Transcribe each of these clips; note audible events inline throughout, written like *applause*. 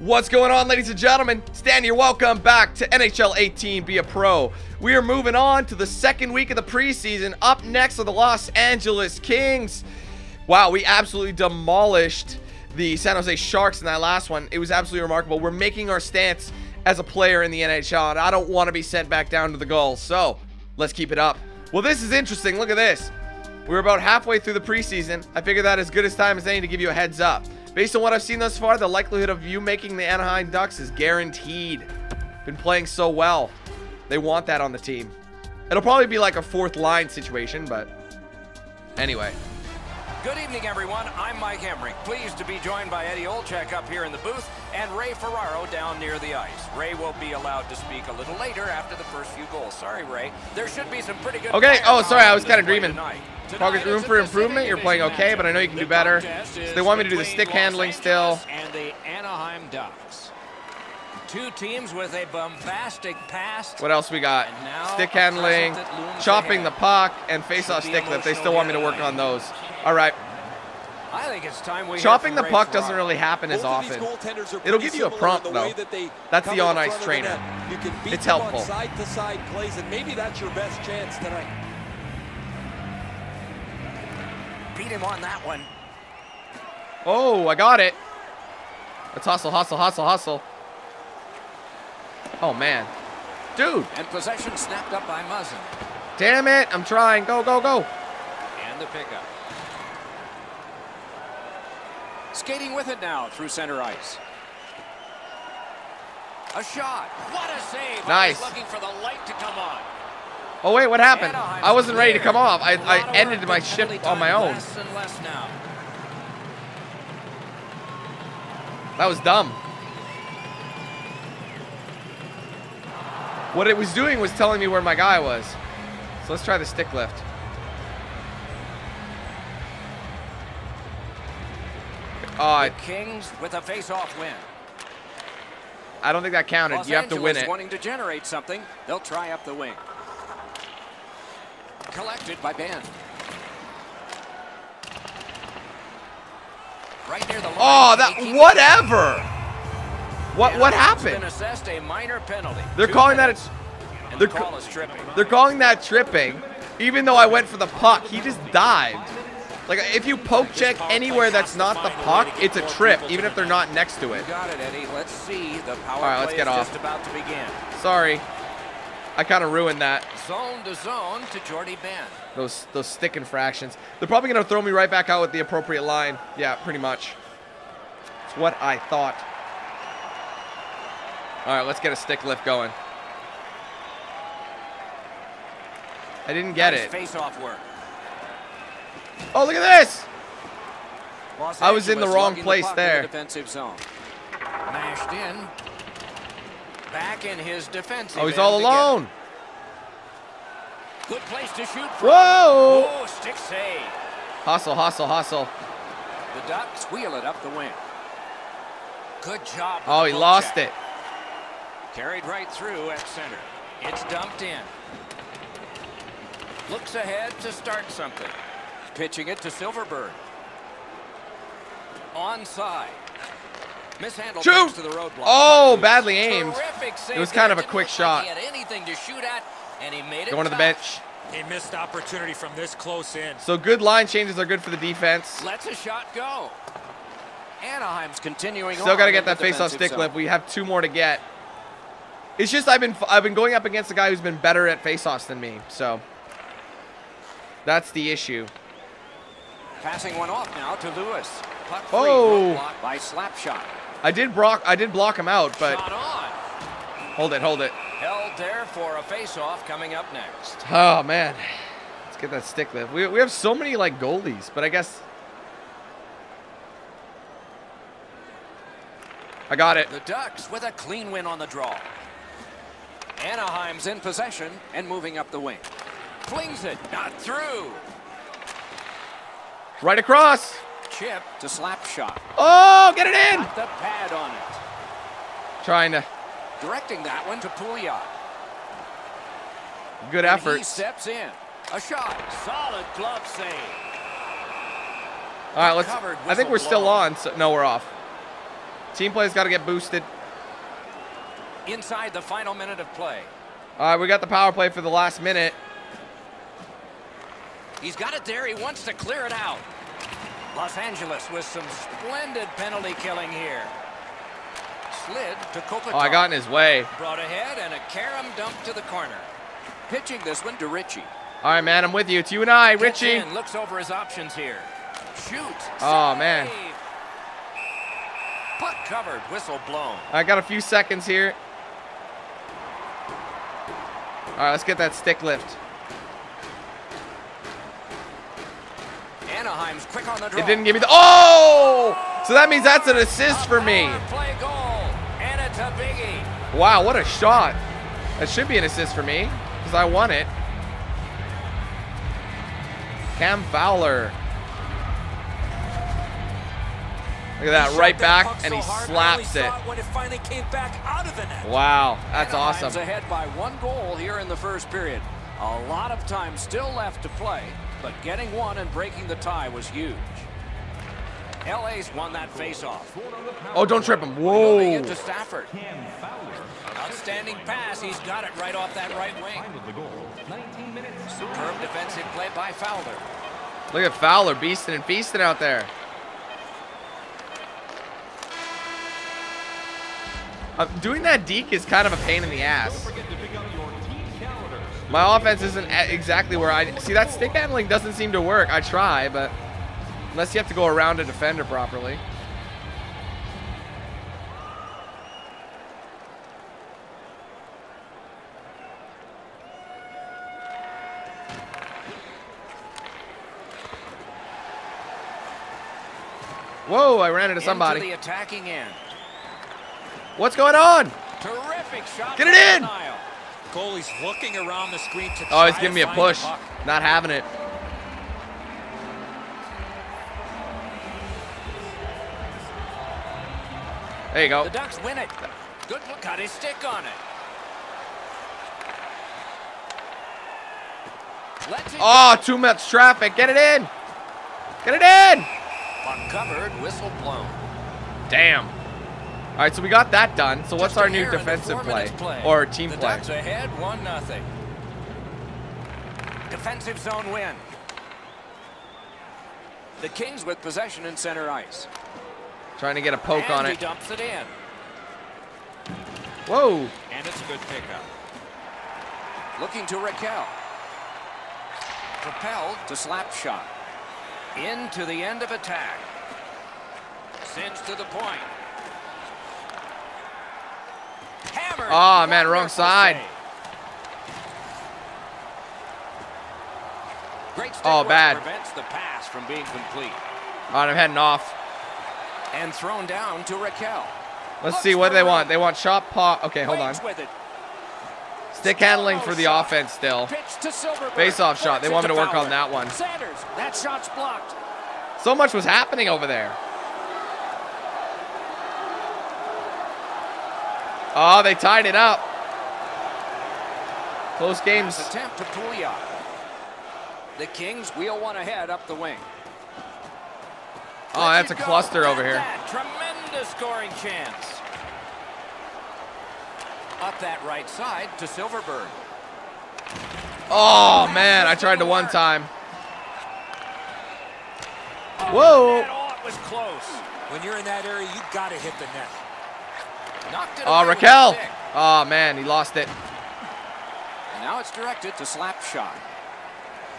What's going on, ladies and gentlemen? Dan here. Welcome back to NHL 18 Be a Pro. We are moving on to the second week of the preseason. Up next are the Los Angeles Kings. Wow, we absolutely demolished the San Jose Sharks in that last one. It was absolutely remarkable. We're making our stance as a player in the NHL, and I don't want to be sent back down to the Gulls. So, let's keep it up. Well, this is interesting. Look at this. We're about halfway through the preseason. I figure that as good as time as any to give you a heads up. Based on what I've seen thus far, the likelihood of you making the Anaheim Ducks is guaranteed. Been playing so well. They want that on the team. It'll probably be like a fourth line situation, but anyway. Good evening, everyone. I'm Mike Emrick. Pleased to be joined by Eddie Olczyk up here in the booth and Ray Ferraro down near the ice. Ray will be allowed to speak a little later after the first few goals. Sorry, Ray. There should be some pretty good. Okay. Oh, sorry. I was kind of dreaming. Progress room for improvement. You're playing okay, but I know you can do better. So they want me to do the stick handling still. And the Anaheim Ducks. Two teams with a bombastic past. What else we got? Stick handling, chopping the puck, and face-off stick lift. They still want me to work on those. All right. I think it's time we Chopping the puck doesn't really happen as often. It'll give you a prompt though. That's the on-ice trainer. You can beat It's helpful. Side to side plays, and maybe that's your best chance tonight. Him on that one. Oh, I got it. Let's hustle, hustle, hustle, hustle. Oh, man. Dude, And possession snapped up by Muzzin. damn it. I'm trying. Go, go, go. And the pickup. Skating with it now through center ice. A shot. What a save. Nice. Looking for the light to come on. Oh, wait, what happened? I wasn't ready to come off. I, I ended my shift on my own. That was dumb. What it was doing was telling me where my guy was. So let's try the stick lift. Oh, The Kings with a face-off win. I don't think that counted. Los You have to win Angeles it. wanting to generate something. They'll try up the wing. Collected by Ben. Right near the line. Oh, that whatever. What what happened? assessed a minor penalty. They're Two calling that minutes, a, and they're the call they're calling that tripping, even though I went for the puck. He just dived. Like if you poke check anywhere that's not the puck, it's a trip, even if they're not next to it. Got it, Eddie. Let's see. The power All right, let's get off. just about to begin. Sorry, I kind of ruined that. Zone to zone to Jordie Benn. Those those stick infractions. They're probably gonna throw me right back out with the appropriate line. Yeah, pretty much. It's what I thought. All right, let's get a stick lift going. I didn't get Nice it. Face-off work. Oh, look at this! Los I was in the wrong place the there. defensive zone. Mashed in. Back in his defensive. Oh, he's all again. alone. Good place to shoot from. Whoa! Oh, stick save. Hustle, hustle, hustle. The Ducks wheel it up the wing. Good job. Oh, he lost check. it. Carried right through at center. It's dumped in. Looks ahead to start something. Pitching it to Silfverberg. Onside. Mishandled Shoot! to the roadblock. Oh, badly aimed. It was kind of a quick shot. Like he had anything to shoot at, and he made it. Going to the bench. He missed opportunity from this close in. So good line changes are good for the defense. Let's a shot go. Anaheim's continuing Still got to get that face-off stick zone. lift. We have two more to get. It's just I've been I've been going up against a guy who's been better at face-offs than me. So that's the issue. Passing one off now to Lewis. Puck free, Oh. roadblocked by Slapshot. I did block I did block him out, but hold it, hold it. Held there for a face-off coming up next. Oh man. Let's get that stick lift. We, we have so many like goalies, but I guess I got it. The Ducks with a clean win on the draw. Anaheim's in possession and moving up the wing. Flings it, not through. Right across. Chip to Slapshot. Oh, get it in. Got the pad on it. Trying to Directing that one to Pouliot. good And He steps in. A shot. Solid glove save. All right, let's I think we're whistle still on. So, no, we're off. Team play's got to get boosted. Inside the final minute of play. All right, we got the power play for the last minute. He's got it there. He wants to clear it out. Los Angeles with some splendid penalty killing here. Slid to Kopitar. Oh, I got in his way. Brought ahead and a carom dump to the corner. Pitching this one to Ritchie. All right, man, I'm with you. It's you and I, Ritchie. in, looks over his options here. Shoot. Oh, man. Puck covered. Whistle blown. I got a few seconds here. All right, let's get that stick lift. Anaheim's quick on the draw. It didn't give me the. Oh! So that means that's an assist for me. Play goal. And it's a biggie. Wow, what a shot. That should be an assist for me because I won it. Cam Fowler. Look at that, He right that back, and he slaps it. it back out of the net. Wow, that's Anaheim's awesome. ahead by one goal here in the first period. A lot of time still left to play, but getting one and breaking the tie was huge. LA's won that faceoff. Oh, don't trip him. Whoa. it to Stafford. Outstanding pass. He's got it right off that right wing. Superb defensive play by Fowler. Look at Fowler beasting and feasting out there. Uh, doing that deke is kind of a pain in the ass. My offense isn't exactly where I see that stick handling doesn't seem to work. I try, but unless you have to go around a defender properly. Whoa, I ran into somebody. Into the attacking end. What's going on? Terrific shot. Get it in! Niall. Goalie's looking around the screen to Oh, he's giving me a push. Not having it. There you go. The Ducks win it. Good look. Got his stick on it. Lets it Oh, go. too much traffic. Get it in. Get it in. Puck covered. Whistle blown. Damn. All right, so we got that done. So what's Just our new defensive play play. or team the play? Ahead, one nothing. Defensive zone win. The Kings with possession in center ice. Trying to get a poke and on he it. dumps it in. Whoa. And it's a good pickup. Looking to Rakell. Propelled to slap shot. Into the end of attack. Sends to the point. Aw, ah, man, wrong side. save. Great oh, stick Oh, bad. prevents the pass from being complete. All right, I'm heading off. And thrown down to Rakell. Let's Looks see what they want. They want shot paw. Okay, hold on. With it. Stick handling for the shot. offense still. Pitch. Face-off shot. They want me to work Fowler. on that one. Sanders. That shot's blocked. So much was happening over there. Oh, they tied it up. Close games. Attempt to Pouliot. The Kings wheel one ahead up the wing. Oh, that's a go. cluster over here. that, Tremendous scoring chance. Up that right side to Silfverberg. Oh, man. I tried to one time. Whoa. Oh, it was close. When you're in that area, you got to hit the net. Oh, Rakell. Oh, man. He lost it. And now it's directed to slap shot.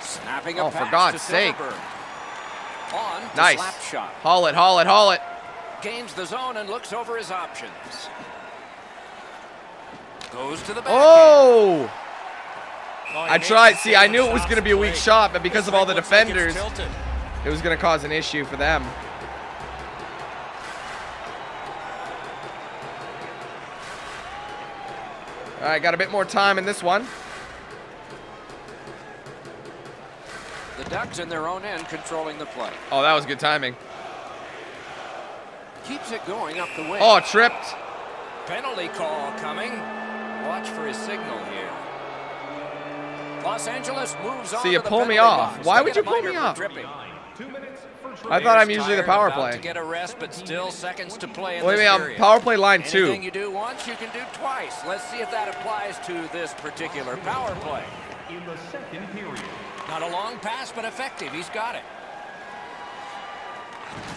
Snapping a Oh, for God's to sake. Nice. slap shot. Haul it, haul it, haul it. Gains the zone and looks over his options. Goes to the back. Oh. Oh, I tried. See, I knew it was going to be a weak shot, but because of all the defenders, it was going to cause an issue for them. All right, got a bit more time in this one. The Ducks in their own end controlling the play. Oh, that was good timing. Keeps it going up the wing. Oh, tripped. Penalty call coming. Watch for his signal here. Los Angeles moves on. See, you pull me off. box. Why They would you pull me off? tripping. I thought I'm usually the power play. To get a rest, but still seconds to play in Wait a this minute, I'm power play line two. Anything you do once, you can do twice. Let's see if that applies to this particular power play. In the second period. Not a long pass, but effective. He's got it.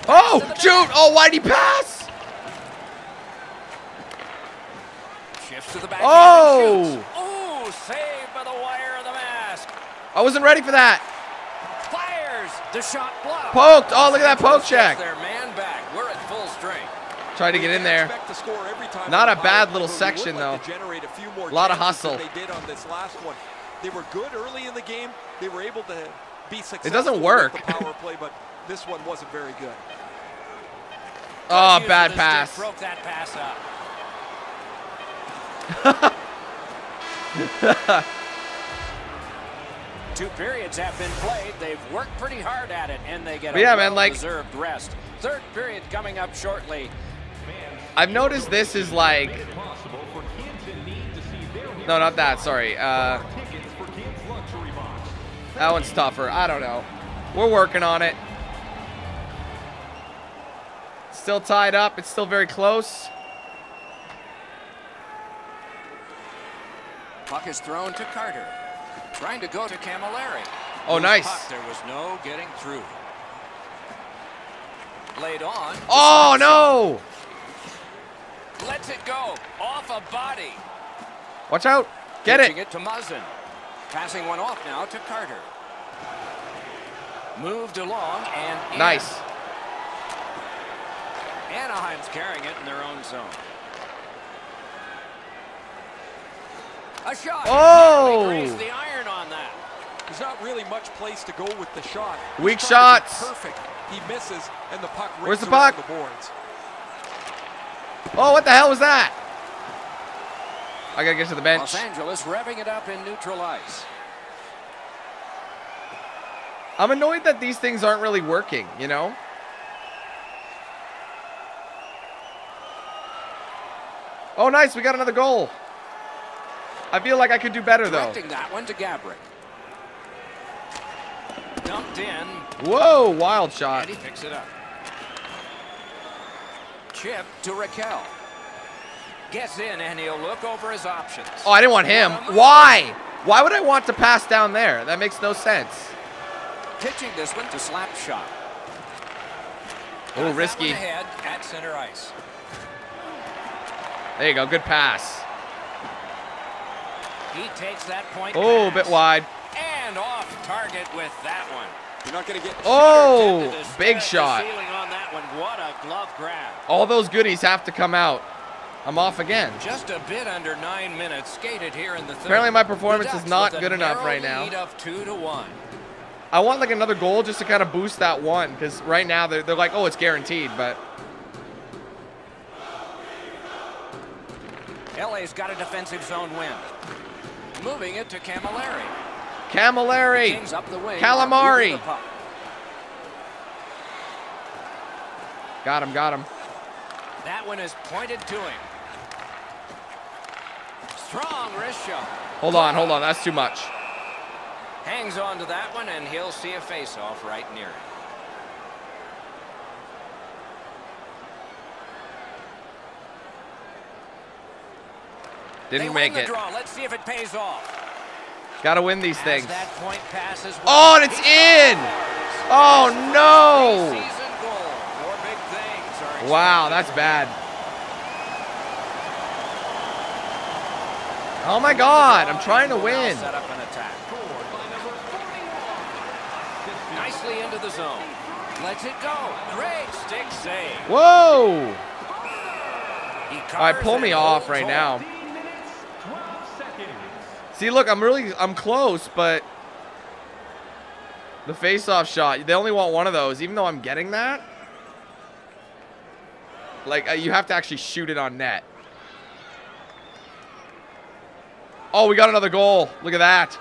Oh, shoot! Oh, why'd he pass? Shifts to the back. Oh! Ooh, saved by the wire of the mask. I wasn't ready for that. The shot blocked. Poked. Oh, look at that poke check. Their man back. We're at full strength. Tried to get in there. Expect to score every time Not a bad little but we would section, though. a few more Lot of hustle. They did on this last one. They were good early in the game. They were able to be successful. It doesn't work. The power play, but this one wasn't very good. *laughs* Oh, bad pass. Broke that pass up. *laughs* Two periods have been played. They've worked pretty hard at it, and they get But a yeah, man, like- deserved rest. Third period coming up shortly. I've noticed this is like. Possible for kids in need to see their heroes No, not that. Sorry. Uh, tickets for kids luxury box. that one's tougher. I don't know. We're working on it. Still tied up. It's still very close. Puck is thrown to Carter. Trying to go to Cammalleri. Oh, nice. puck, There was no getting through. Laid on. Oh no! Lets it go. Off a body. Watch out! Get Pitching it! it to Muzzin. Passing one off now to Carter. Moved along and in. Nice. Anaheim's carrying it in their own zone. A shot. Oh! Nearly grazed the iron on that. There's not really much place to go with the shot. Weak trying to be shots. Perfect. He misses, and the puck Where's rings the puck? The boards. Oh, what the hell was that? I gotta get to the bench. Los Angeles revving it up in neutral ice. I'm annoyed that these things aren't really working, you know? Oh, nice. We got another goal. I feel like I could do better, though. Directing that one to Gaborik. Dumped in. Whoa, wild shot. And he picks it up. Chip to Rakell. Gets in and he'll look over his options. Oh, I didn't want him. Why? Why would I want to pass down there? That makes no sense. Pitching this one to slap shot. Oh, risky. ahead at center ice. There you go. Good pass. He takes that point. Oh, a bit wide. And off target with that one. You're not going to get. Oh, Tended big shot. at the ceiling on that one. What a glove grab. All those goodies have to come out. I'm off again. Just a bit under nine minutes skated here in the third. Apparently my performance is not good enough right now. two to one. I want like another goal just to kind of boost that one because right now they're, they're like, oh, it's guaranteed, but LA's got a defensive zone win. Moving it to Cammalleri. Cammalleri, up the wing. Calamari. moving the puck. got him, got him. That one is pointed to him. Strong wrist shot. Hold on, hold on, that's too much. Hangs on to that one, and he'll see a face-off right near him. Didn't they make it. Let's see if it pays off. Got to win these things. that point passes. Oh, and it's in. Oh no! Season goal. Four big things are Wow, that's bad. Oh my God, I'm trying to win. Set up an attack. Nicely into the zone. Lets it go. Great stick save. Whoa! All right, pull me off right now. 15 minutes, 12 seconds. See, look, I'm really, I'm close, but the face-off shot, they only want one of those, even though I'm getting that. Like, uh, you have to actually shoot it on net. Oh, we got another goal. Look at that.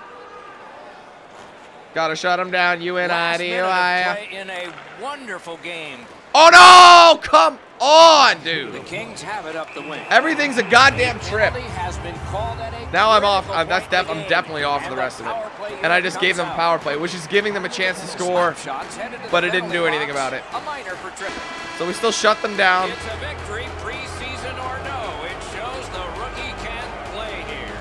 Gotta shut him down, of U-N-I-D-Y. play in a wonderful game. Oh, no! Come! On, The dude. Kings have it up the wing. Everything's a goddamn trip. Has been called at a Now I'm off. I'm, that's def- I'm definitely off for the rest of it. And I just gave them a power play, which is giving them a chance to score. Slap shots headed to but it didn't do anything about it. A minor for tripping. So we still shut them down. It's a victory, preseason or no. It shows the rookie can play here.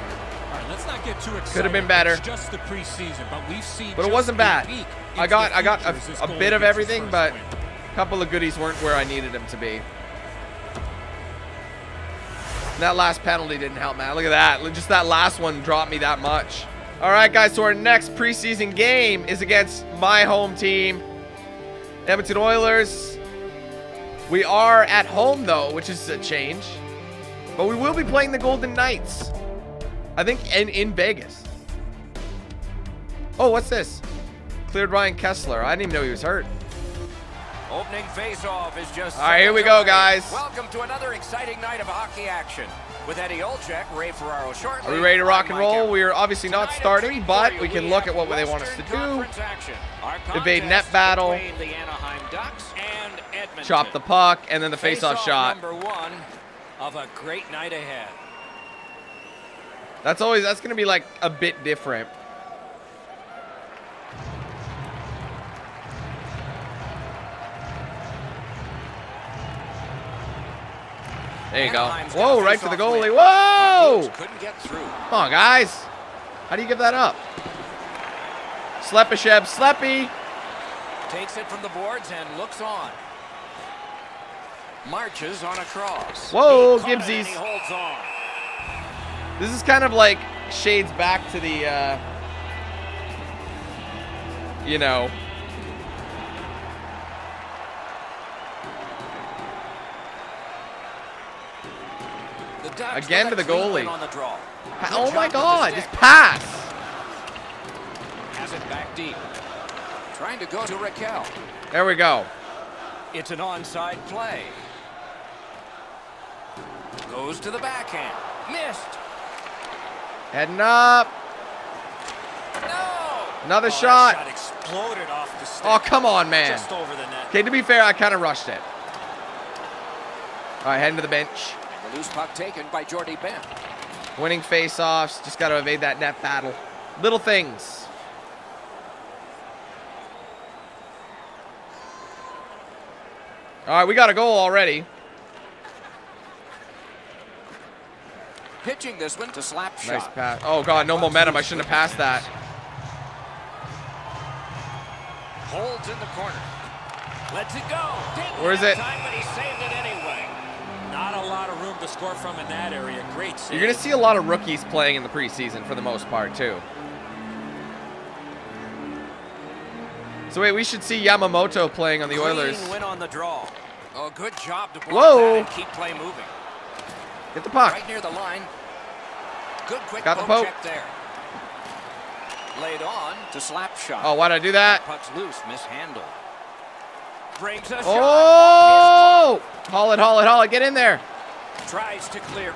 All right, let's not get too excited. Could have been better. Just the preseason, but we've seen. But it wasn't bad. I got I got future as this a, a bit of everything, but win. a couple of goodies weren't where I needed them to be. And that last penalty didn't help, man. Look at that. Just that last one dropped me that much. All right, guys. So our next preseason game is against my home team, Edmonton Oilers. We are at home though, which is a change. But we will be playing the Golden Knights. I think in in Vegas. Oh, what's this? Cleared Ryan Kesler. I didn't even know he was hurt. Opening face-off is just. All right, here we go, guys. Welcome to another exciting night of hockey action with Eddie Olczyk, Ray Ferraro shortly. Are we ready to rock and roll? We are obviously not Tonight, starting, but we can look at what they want us to do. Evade net battle. the Anaheim Ducks and Edmonton. Chop the puck, and then the face-off shot. Number one of a great night ahead. That's always that's gonna be like a bit different. There you go. Whoa, right to the goalie. Whoa! Blues Couldn't get through. Come on, guys. How do you give that up? Slepyshev, Sleppy. Takes it from the boards and looks on. Marches on a cross. Whoa, He caught it and Gibbsies. he holds on. This is kind of like shades back to the, uh, you know, The Again to the goalie. On the oh my job with the God, just pass. Has it back deep. Trying to go to Rakell. There we go. It's an onside play. Goes to the backhand. Missed. Heading up. No. Another Oh, shot. shot exploded off the stick. Oh, come on, man. Just over the net. Okay, to be fair, I kind of rushed it. All right, heading to the bench. The loose puck taken by Jordie Benn. Winning face-offs. Just got to evade that net battle. Little things. All right, we got a goal already. Pitching this one to slap Nice shot. pass. Oh, God, no momentum. I shouldn't have passed that. Holds in the corner. Lets it go. Didn't Where is it? Time, but he saved it anyway. Not a lot of room to score from in that area. Great save. You're going to see a lot of rookies playing in the preseason for the most part, too. So, wait, we should see Yamamoto playing on the Oilers. Clean win on the draw. Oh, good job to block Whoa. that and keep play moving. Get the puck. Right near the line. Good quick Got the poke poke. check there. Laid on to slap shot. Oh, why'd I do that? Puck's loose, mishandled. Brings a oh! shot. Oh! Haul it, haul it, haul it. Get in there. Tries to clear.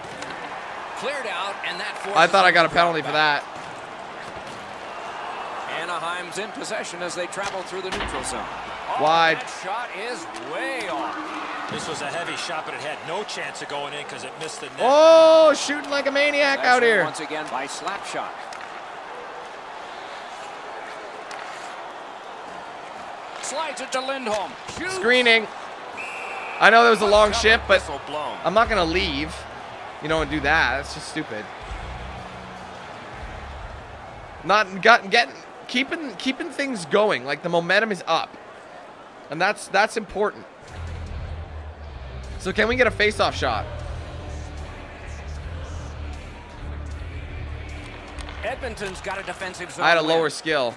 Cleared out, and that forces I thought I got a to drop penalty for that. Anaheim's in possession as they travel through the neutral zone. Oh, Wide. That shot is way off. This was a heavy shot, but it had no chance of going in because it missed the net. Oh, shooting like a maniac out here. Once again by slap shot. Slides it to Lindholm. Shoots. Screening. I know there was a long shift, but. I'm not going to leave, you know, and do that. That's just stupid. Not got, getting, keeping, keeping things going. Like the momentum is up. And that's, that's important. So can we get a face-off shot? Edmonton's got a defensive zone. I had a win. lower skill.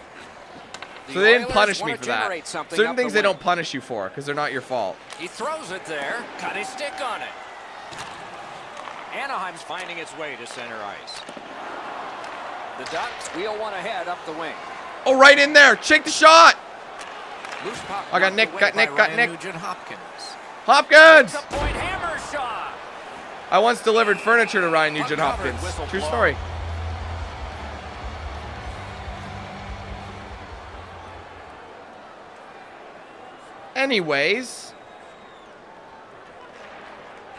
The So they didn't punish me for that. something Certain up the things they don't punish you for because they're not your fault. He throws it there. Cut his stick on it. Anaheim's finding its way to center ice. The Ducks wheel one ahead up the wing. Oh, right in there. Check the shot. Loose puck I got Nick, got Nick, got Nick. Nugent Hopkins. Hopkins. Point hammer shot. I once delivered furniture to Ryan Nugent Hopkins. True blown. story. Anyways,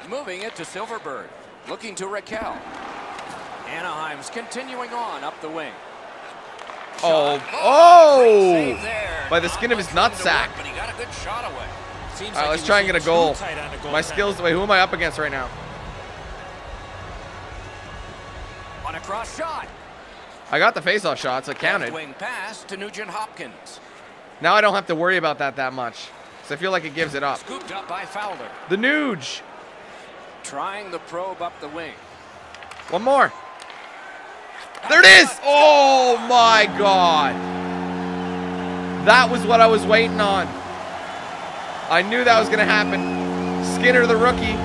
Moving it to Silfverberg. Looking to Rakell. Anaheim's continuing on up the wing. Oh, oh, oh! Great save there. By the skin of his Not much nutsack. But he got a good shot away. Seems All right, like let's try and get a goal. tight on My skills. Wait, who am I up against right now? On a cross shot. I got the face-off shots. It counted. Left wing pass to Nugent Hopkins. Now I don't have to worry about that that much. So I feel like it gives it up. Scooped up by Fowler. The Nuge. Trying the probe up the wing. One more. There it is. Oh my God. That was what I was waiting on. I knew that was going to happen. Skinner, the rookie.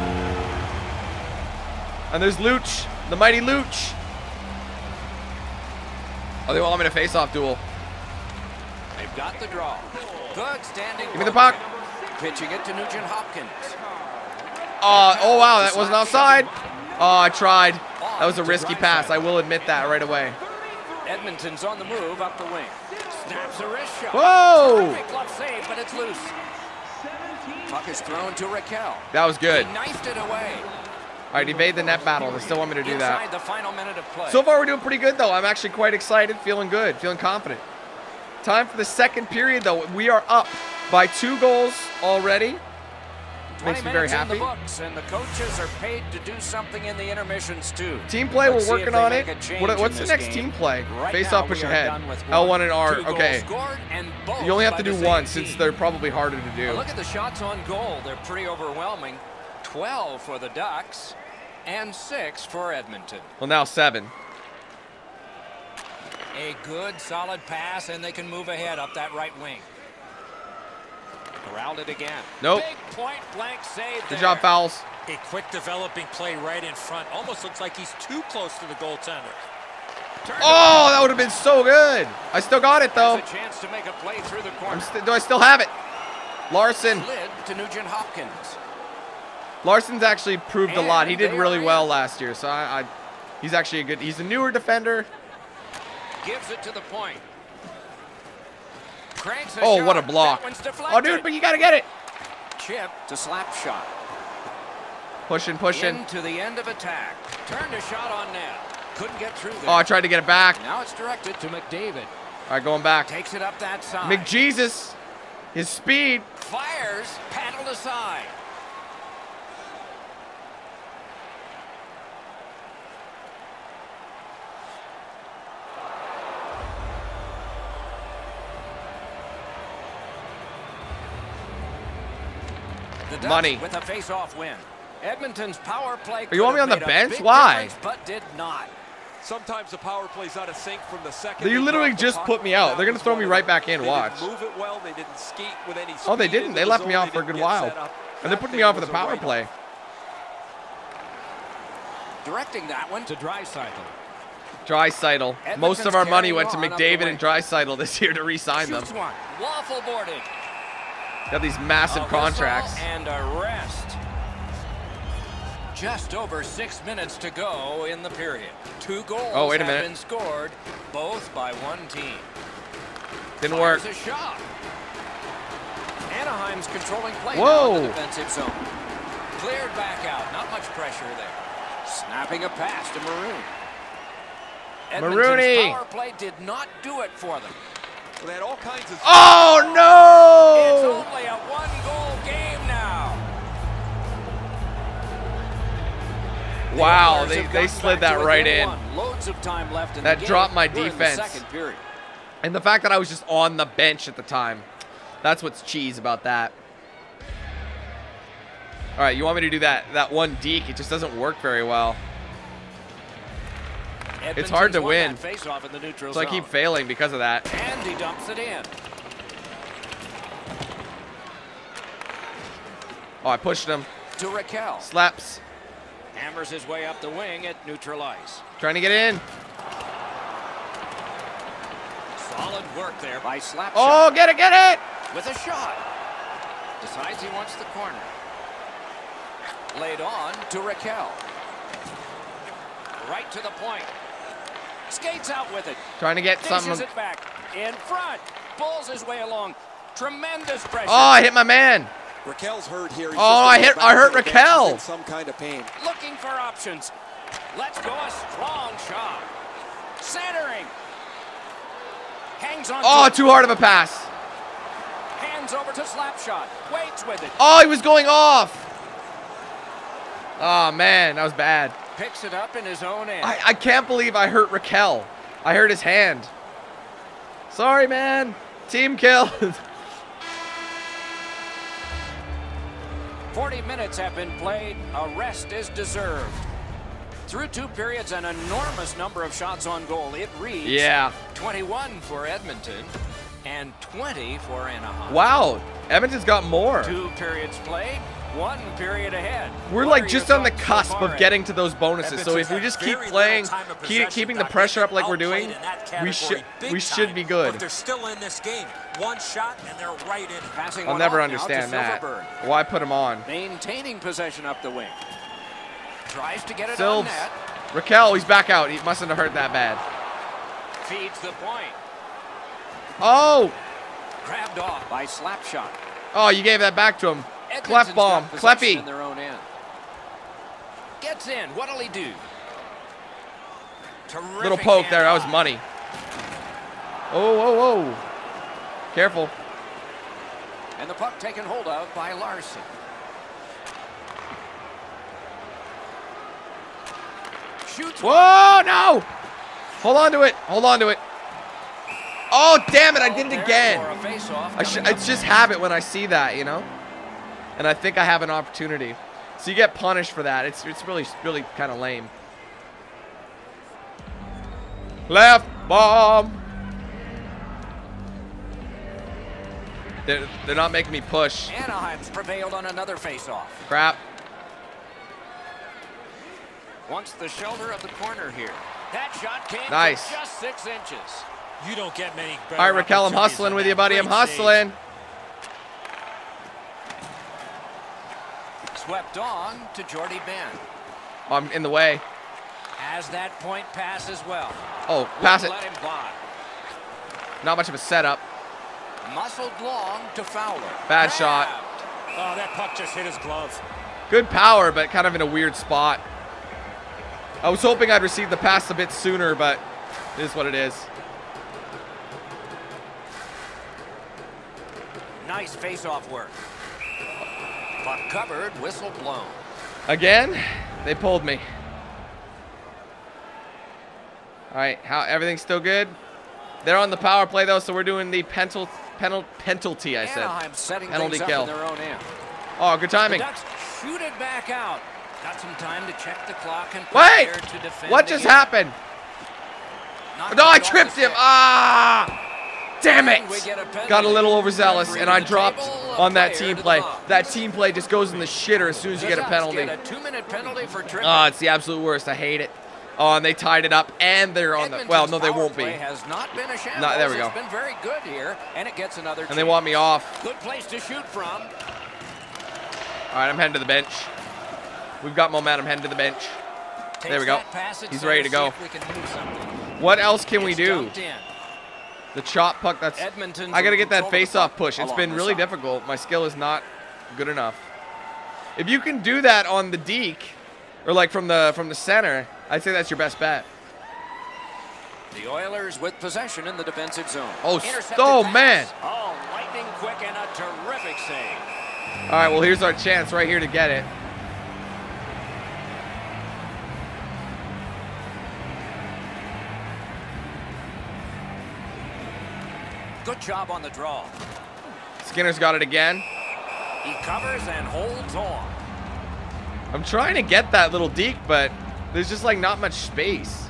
And there's Luch, the mighty Luch. Oh, they want me to face-off duel. They've got the draw. Good standing. Give me the puck. Pitching it to Nugent Hopkins. Uh, oh, wow, that wasn't outside. Oh, I tried. That was a risky pass. I will admit that right away. Edmonton's on the move up the wing. Snaps a wrist shot. Whoa! Perfect glove save, but it's loose. Puck is thrown to Rakell. That was good. He knifed it away. All right, evade the net battle. They still want me to do that. Inside the final minute of play. So far, we're doing pretty good, though. I'm actually quite excited, feeling good, feeling confident. Time for the second period, though. We are up by two goals already. 20 Makes me very happy. the books, and the coaches are paid to do something in the intermissions too. Team play, Let's we're working on it. What, what's the next game. team play? Right Face off, push ahead. done L1 and R. Two Okay. and You only have to do one since they're probably harder to Now do. Look at the shots on goal. They're pretty overwhelming. 12 for the Ducks and 6 for Edmonton. Well, now seven. A good solid pass and they can move ahead up that right wing. Corralled it again. Nope. Big point blank save Good there. job, fouls. A quick developing play right in front. Almost looks like he's too close to the goaltender. Turned Oh, that would have been so good. I still got it, though. A chance to make a play through the corner. St- do I still have it? Larsson. Slid to Nugent Hopkins. Larsson's actually proved a lot. He did really well in. last year, so I, I, he's actually a good. He's a newer defender. Gives it to the point. Oh, shot. what a block! Oh, dude, but you gotta get it. Chip to slap shot. Pushing, pushing. Into the end of attack. Turned a shot on net. Couldn't get through there. Oh, I tried to get it back. Now it's directed to McDavid. All right, going back. Takes it up that side. McJesus, his speed. Fires, paddled aside. Ducks Money. with a face-off win. Edmonton's power play. Are you want me on the bench? Why? difference, But did not. Sometimes the power play's out of sync from the second. They literally drop the just put me out. They're gonna throw me right back in, They watch. Move it well. They didn't skate with any speed Oh, they didn't. They the left me zone. off for a good while. set up. And they That put me thing off for the power write-off. play. Directing that one to Draisaitl. Draisaitl. Most of our money went to carrying on up the McDavid and Draisaitl this year to re-sign them. Shoots one. Waffle boarded. Have these massive contracts. And a rest. Just over six minutes to go in the period. Two oh, goals Oh, wait a minute. have been scored, both by one team. Didn't work. Fires a shot. Anaheim's controlling play Whoa. in the defensive zone. Cleared back out. Not much pressure there. Snapping a pass to Maroon. Edmonton's Marooney. power play did not do it for them. Well, They had all kinds of. Oh It's no! only a one-goal game now. Wow, they, they slid that right in. Loads of time left in That the dropped my the defense. period. And the fact that I was just on the bench at the time. That's what's cheese about that. All right, you want me to do that that one deke? It just doesn't work very well. Edmonton's hard to win. that face-off in the neutral So I keep failing because of that. And he dumps it in. Oh, I pushed him. To Rakell. Slaps. Hammers his way up the wing at neutral ice. Trying to get in. Solid work there by Slapshot. Oh, get it, get it! With a shot. Decides he wants the corner. Laid on to Rakell. Right to the point. Skates out with it. Trying to get something. it back. In front. Pulls his way along. Tremendous pressure. Oh, I hit my man. Rakell's hurt here. He's Oh, I hit- I hurt to the bench. He's Rakell. in Some kind of pain. Looking for options. Let's go a strong shot. Centering. Hangs on. Oh, to too hard of a pass. Hands over to slap shot. Waits with it. Oh, he was going off. Oh, man, that was bad. Picks it up in his own end. I, I can't believe I hurt Rakell. I hurt his hand. Sorry, man. Team kill. *laughs* 40 minutes have been played. A rest is deserved. Through two periods, an enormous number of shots on goal. It reads yeah. 21 for Edmonton and 20 for Anaheim. Wow. Edmonton's got more. Two periods played, one period ahead. We're like just on the thoughts so cusp of getting to those bonuses. So if we just keep playing, little time of keep, keeping the pressure up like we're doing, we should we should be good. But they're still in this game. One shot and they're right in. Passing I'll never off now to understand that. Why put him on? Maintaining possession up the wing. Tries to get it Silves. on net. Rakell, he's back out. He mustn't have hurt that bad. Feeds the point. Oh! Grabbed off by Slapshot. Oh, you gave that back to him. Klefbom. Cleffy. In their own end. Gets in. What'll he do? Terrific Little poke there. That was money. Oh, whoa, whoa. Careful. And the puck taken hold of by Larsson. Shoots. Whoa, no! Hold on to it. Hold on to it. Oh, damn it. I oh, did it again. I sh- coming up. it's just habit when I see that, you know? And I think I have an opportunity. So you get punished for that. It's, it's really, really kind of lame. Left bomb. They're, they're not making me push. Anaheim's prevailed on another face-off. Crap. Wants the shoulder of the corner here. That shot came Nice. just six inches. You don't get many All right, Rakell, I'm hustling with you, buddy. I'm hustling. save. Swept on to Jordie Benn. I'm in the way. Has that point pass as well. Oh, pass it. Wouldn't Let him fly. Not much of a setup. Muscled long to Fowler. Bad shot. Oh, that puck just hit his glove. Good power, but kind of in a weird spot. I was hoping I'd receive the pass a bit sooner, but it is what it is. Nice face-off work. Puck covered, whistle blown. Again, they pulled me. All right, how everything's still good? They're on the power play though, so we're doing the penal, penal, penalty. I said. Anaheim setting Penalty kill. their own end. Oh, good The timing. Ducks shoot it back out. Got some time to check the clock and Wait! What just happened? Knocked No, I tripped him. Ah! Damn it! We get a. Got a little overzealous, and I dropped on that team play. That team play just goes in the shitter as soon as you get a penalty. Get a two-minute penalty for tripping. Oh, it's the absolute worst. I hate it. Oh, and they tied it up, and they're on the. Well, no, they won't be. Has not been a shambles. There we go. Been very good here, and it gets another. And they want me off. Good place to shoot from. All right, I'm heading to the bench. We've got momentum heading to the bench. There we go. He's ready to go. if we can move something. What else can we do? The chop puck. That's. Edmonton's I gotta get that control of the face-off push. It's been really difficult. My skill is not good enough. If you can do that on the deke, or like from the from the center, I'd say that's your best bet. The Oilers with possession in the defensive zone. Oh, oh, man. Oh, lightning quick and a terrific save. All right, well here's our chance right here to get it. Good job on the draw. Skinner's got it again. He covers and holds on. I'm trying to get that little deke, but there's just like not much space.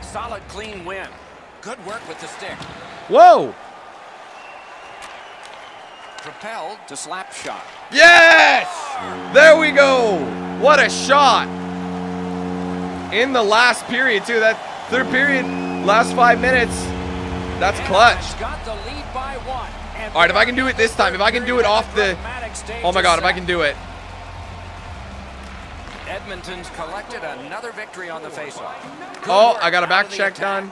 Solid, clean win. Good work with the stick. Whoa! Propelled to slap shot. Yes! There we go. What a shot. In the last period, too. That third period, last five minutes. That's clutch. Anaheim's Got the lead by one. And All right, if I can do it this time, if I can do it off the. Oh my God, if I can do it. Edmonton's collected another victory on the faceoff. Oh, I got a back check done.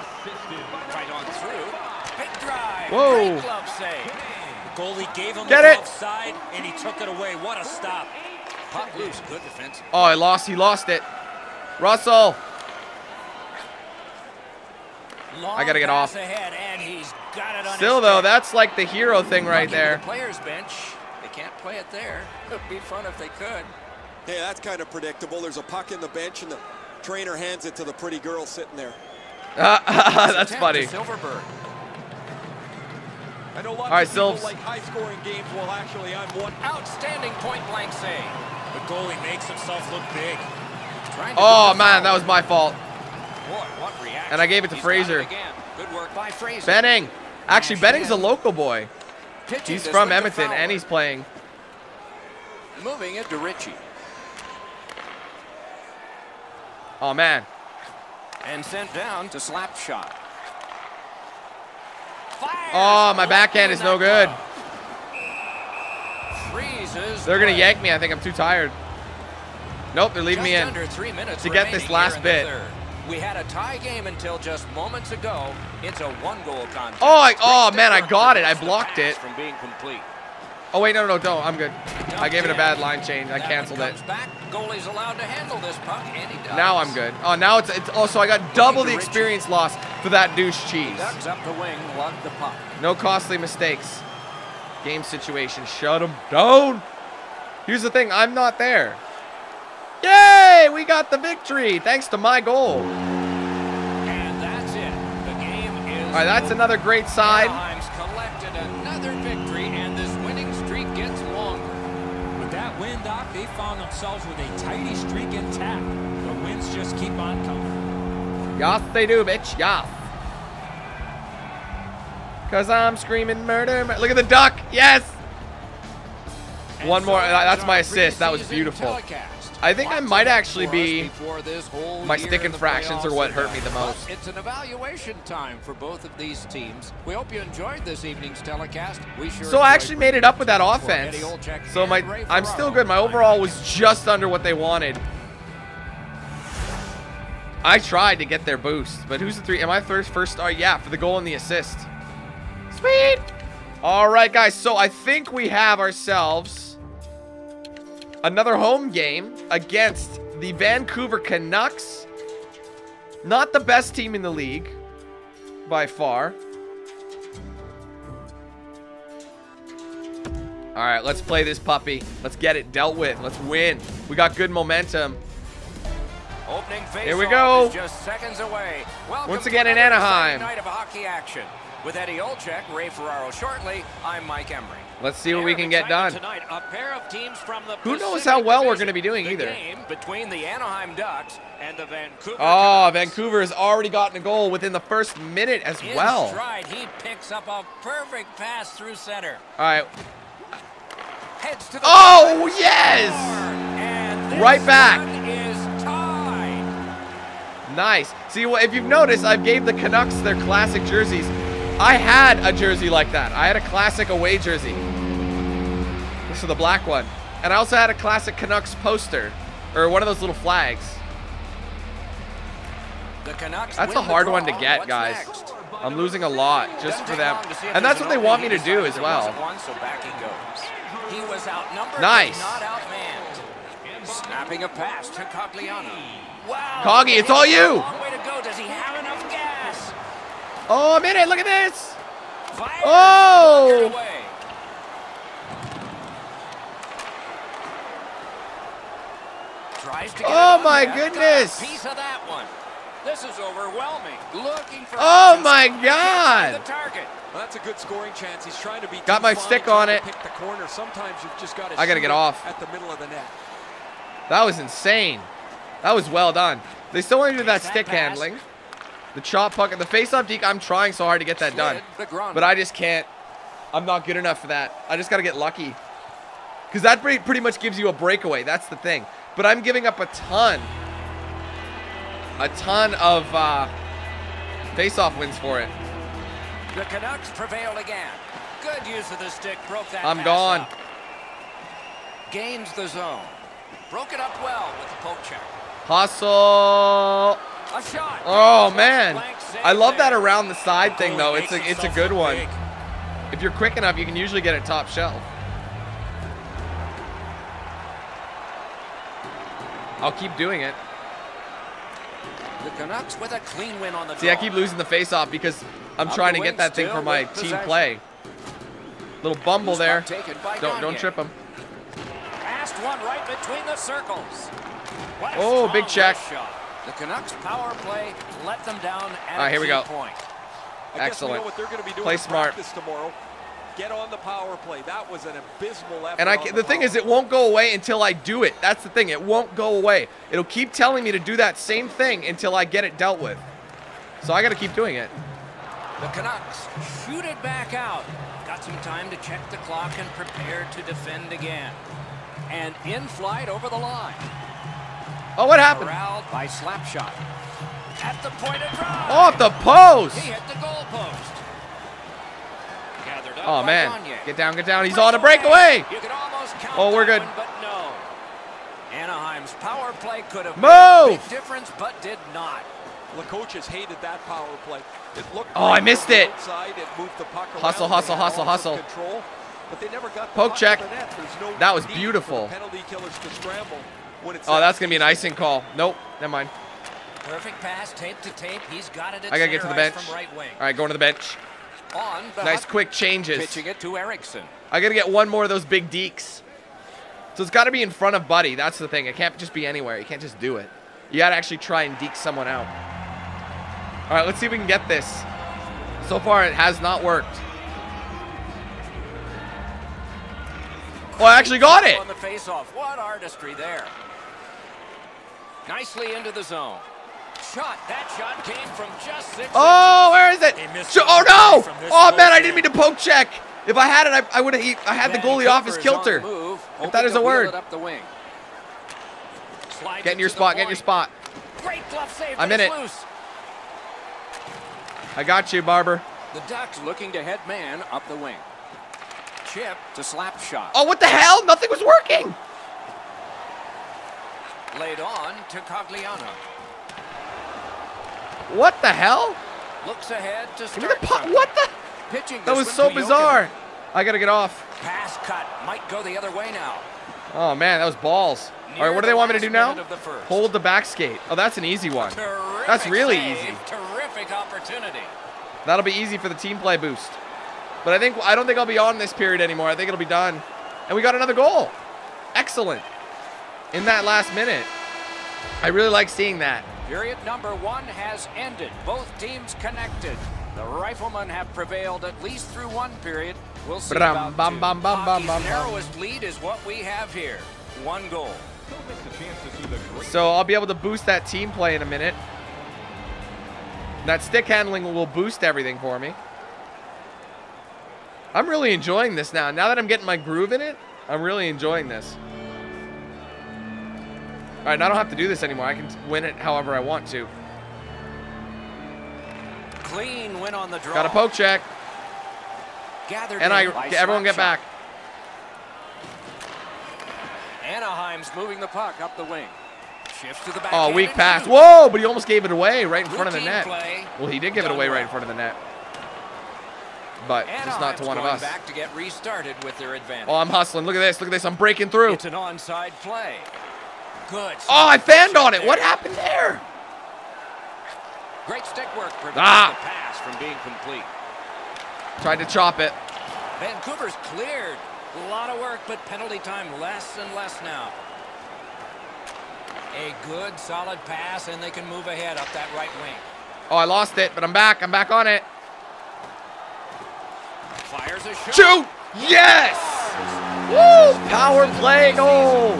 Assisted Right on through. Big drive. Whoa. Glove save. The goalie gave him Get the it. glove side, and he took it away. What a stop. Puck loose. Good defense. Oh, I lost. He lost it. Russell. Long I gotta get off. Ahead, and he's got it on Still, his though, that's like the hero thing right there. The players bench. They can't play it there. *laughs* It'd be fun if they could. Hey, that's kind of predictable. There's a puck in the bench, and the trainer hands it to the pretty girl sitting there. *laughs* That's funny. Silfverberg. I know lots All right, of people Silves. like high-scoring games. Well, actually, I'm one. Outstanding point blank save. The goalie makes himself look big. Oh, man, that was my fault. Boy, what reaction. And I gave it to Fraser. it again. Good work by Fraser. Benning. Actually, Benning's a local boy. He's from Edmonton, and he's playing. moving it to Ritchie. Oh, man. And sent down to slap shot. Oh, my backhand is no good. Freezes. They're going to yank me. I think I'm too tired. Nope, they're leaving me in. under three minutes to get this last bit. We had a tie game until just moments ago. It's a one-goal contest. Oh, I- oh, man, I got it. I blocked it. From being complete. Oh, wait, no, no, don't. I'm good. I gave it a bad line change. I canceled it. Back. Goalie's allowed to handle this puck, and he does. Now I'm good. Oh, now it's, it's oh, so I got double the experience loss for that douche cheese. Ducks up the wing, lug the puck. No costly mistakes. Game situation. Shut him down. Here's the thing. I'm not there. Yay! We got the victory thanks to my goal. All And that's it. The game is. right, that's another great side. Anaheim's collected another victory, and this winning streak gets longer. With that win, Doc, they found themselves with a tidy streak intact. The wins just keep on coming. Yes, they do, bitch. Yes. Cause I'm screaming murder. mur- Look at the duck. Yes. And One more. That's my assist. That was beautiful. telecast. I think I might actually be- this whole my stick infractions are what hurt me the uh, most. It's an evaluation time for both of these teams. We hope you enjoyed this evening's telecast. We sure So I actually made it up with that offense. So my I'm still good. My overall was just under what they wanted. I tried to get their boost, but who's the three? Am I first first star? Yeah, for the goal and the assist. Sweet. All right, guys. So I think we have ourselves another home game against the Vancouver Canucks. Not the best team in the league by far. All right, let's play this puppy. Let's get it dealt with. Let's win. We got good momentum. Opening face Here we go. Just seconds away. Welcome Once to again in Anaheim. Night of hockey action. With Eddie Olczyk, Ray Ferraro shortly. I'm Mike Emrick. Let's see what we can get done. Tonight, a pair of teams from the Who knows how well we're gonna be doing The either. Game between the Anaheim Ducks and the Vancouver. Oh. Vancouver has already gotten a goal within the first minute as well. stride, he picks up a perfect pass through center. All right. Heads to the Oh, yes! Right back. is tied. Nice. See, well, if you've noticed, I gave the Canucks their classic jerseys. I had a jersey like that. I had a classic away jersey. This is the black one. And I also had a classic Canucks poster, or one of those little flags. The Canucks That's a the hard one to get, guys. next? I'm losing a lot just for them. long to see if And that's what they want me to do as well. One, so back he goes. He was Nice. Snapping a pass to Cogliano. Wow. Coggy, it's all you. Oh, a minute. Look at this. Fires. Oh! Knocked it away. Tries to get Oh, my goodness. Piece of that one. This is overwhelming. Looking for Oh, my God. The target. Well, that's a good scoring chance. He's trying to be Got my stick on it. Pick the corner. Sometimes you've just got to. I gotta get off. at the middle of the net. That was insane. That was well done. They still want to do that that stick pass. handling. The chop puck, and the face-off deke. I'm trying so hard to get that done, Slid to Gronman. but I just can't. I'm not good enough for that. I just got to get lucky. Because that pretty pretty much gives you a breakaway. That's the thing. But I'm giving up a ton, a ton of uh, face-off wins for it. The Canucks prevailed again. Good use of the stick. Broke that I'm gone. up. Gains the zone. Broke it up well with the poke check. Hustle. Oh man, I love that around the side thing though. It's a it's a good one. If you're quick enough, you can usually get it top shelf. I'll keep doing it. The Canucks with a clean win on the See, I keep losing the face-off because I'm trying to get that thing for my team play. Little bumble there. puck taken by Don't don't trip him. Passed one right between the circles. Oh, big check. Wrist shot. The Canucks power play let them down at All right, a here we key go. point. I guess we Excellent. know what they're going to be doing Play in smart. practice tomorrow. Get on the power play. That was an abysmal effort. And I can, the the thing is, it won't go away until I do it. That's the thing. It won't go away. It'll keep telling me to do that same thing until I get it dealt with. So I got to keep doing it. The Canucks shoot it back out. Got some time to check the clock and prepare to defend again. And in flight over the line. Oh, what happened? Corralled by Slapshot. At the point of drive. Off the post. He hit the goal post. Gathered up Oh man, Gagne. get down, get down. He's on a breakaway. You could almost count Oh, we're good. one, but no. Anaheim's power play could have made Move. a big difference, but did not. The coaches hated that power play. It looked Oh, I missed it. Outside, it moved the puck. Hustle, They hustle, hustle, hustle. Control, but they never got Poke check. the no That was beautiful. Penalty killers to scramble when it's Oh, that's gonna be an icing call. Nope, never mind. Perfect pass, tape to tape. He's got it at I gotta get to center the bench. From right wing. All right, going to the bench. On the Nice quick changes. Pitching it to Erickson. I gotta get one more of those big dekes. So it's got to be in front of Buddy. That's the thing. It can't just be anywhere. You can't just do it. You got to actually try and deke someone out. All right, let's see if we can get this. So far, it has not worked. Oh, I actually got it. On the face-off. What artistry there. Nicely into the zone. Shot. That shot came from just six. six Oh, where is it? He missed Sh- the Oh no! Oh man, I didn't mean to poke check. If I had it, I, I would have. I had the goalie off his Vancouver is on kilter. move, If that is a word. Up the wing. Get in your to the spot. Get in your spot. Great glove save. I'm in it's it. Loose. I got you, Barber. The Ducks looking to head man up the wing. Chip to slap shot. Oh, what the hell? Nothing was working. Laid on to Cogliano. What the hell? Looks ahead to Give me the puck. What the? Pitching That was so to bizarre. I gotta get off. Pass cut. Might go the other way now. Oh man, that was balls. All right, what do they want me to do now? the. Hold the back skate. Oh, that's an easy one. Terrific That's really save, easy. Terrific opportunity. That'll be easy for the team play boost. But I think I don't think I'll be on this period anymore. I think it'll be done. And we got another goal. Excellent. In that last minute. I really like seeing that. Period number one has ended. Both teams connected. The Riflemen have prevailed at least through one period. We'll see Brum, about bum, two. bum, Hockey's bum, bum. narrowest lead is what we have here. One goal. Don't miss the chance to see the great So I'll be able to boost that team play in a minute. That stick handling will boost everything for me. I'm really enjoying this now. Now that I'm getting my groove in it, I'm really enjoying this. All right, now I don't have to do this anymore. I can win it however I want to. Clean win on the draw. Got a poke check, Gathered and I everyone get back. Anaheim's moving the puck up the wing. Shifts to the back. Oh, weak pass. Whoa, but he almost gave it away right in front of the net. play. Well, he did give it Done away right in front of the net. But it's not to one of us. back to get restarted with their advantage. Oh, I'm hustling. Look at this. Look at this. I'm breaking through. It's an onside play. Good. Oh, I fanned on it. What happened there? Great stick work prevents Ah. the pass from being complete. Tried to chop it. Vancouver's cleared. A lot of work, but penalty time less and less now. A good, solid pass, and they can move ahead up that right wing. Oh, I lost it, but I'm back. I'm back on it. Fires a shot. Shoot! Yes! Woo! Power play goal.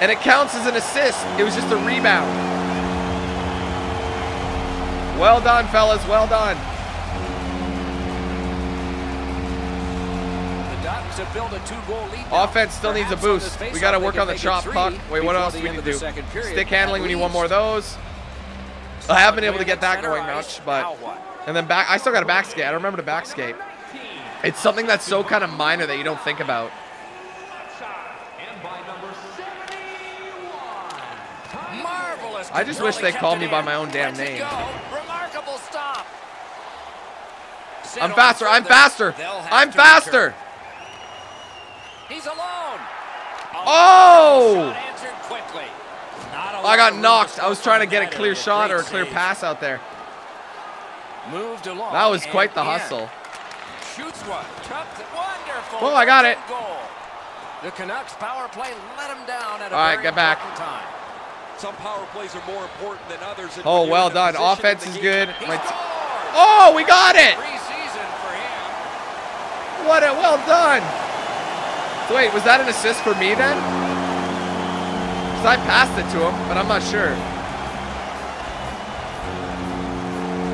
And it counts as an assist. It was just a rebound. Well done, fellas. Well done. The Ducks have built a two-goal lead. Offense still needs a boost. We got to work on the chop puck. Wait, what else do we need to do? Stick handling. We need one more of those. I haven't been able to get that going much, but and then back. I still got a back skate. I don't remember the back skate. It's something that's so kind of minor that you don't think about. shot. And by number 71. Marvelous. I just wish they called me by my own damn name. Remarkable stop. I'm faster. I'm faster. I'm faster. He's alone. Oh! Shot answered quickly. Not a I got knocked. I was trying to get a clear shot or a clear pass out there. Moved along. That was quite the hustle. Shoots one. Wonderful. Oh, I got it. The Canucks power play let him down at a All right, get back. time. Some power plays are more important than others. and Oh, well done. Offense is game- good. My t- oh, we got it. For him. What a well done. So wait, was that an assist for me then? Because I passed it to him, but I'm not sure.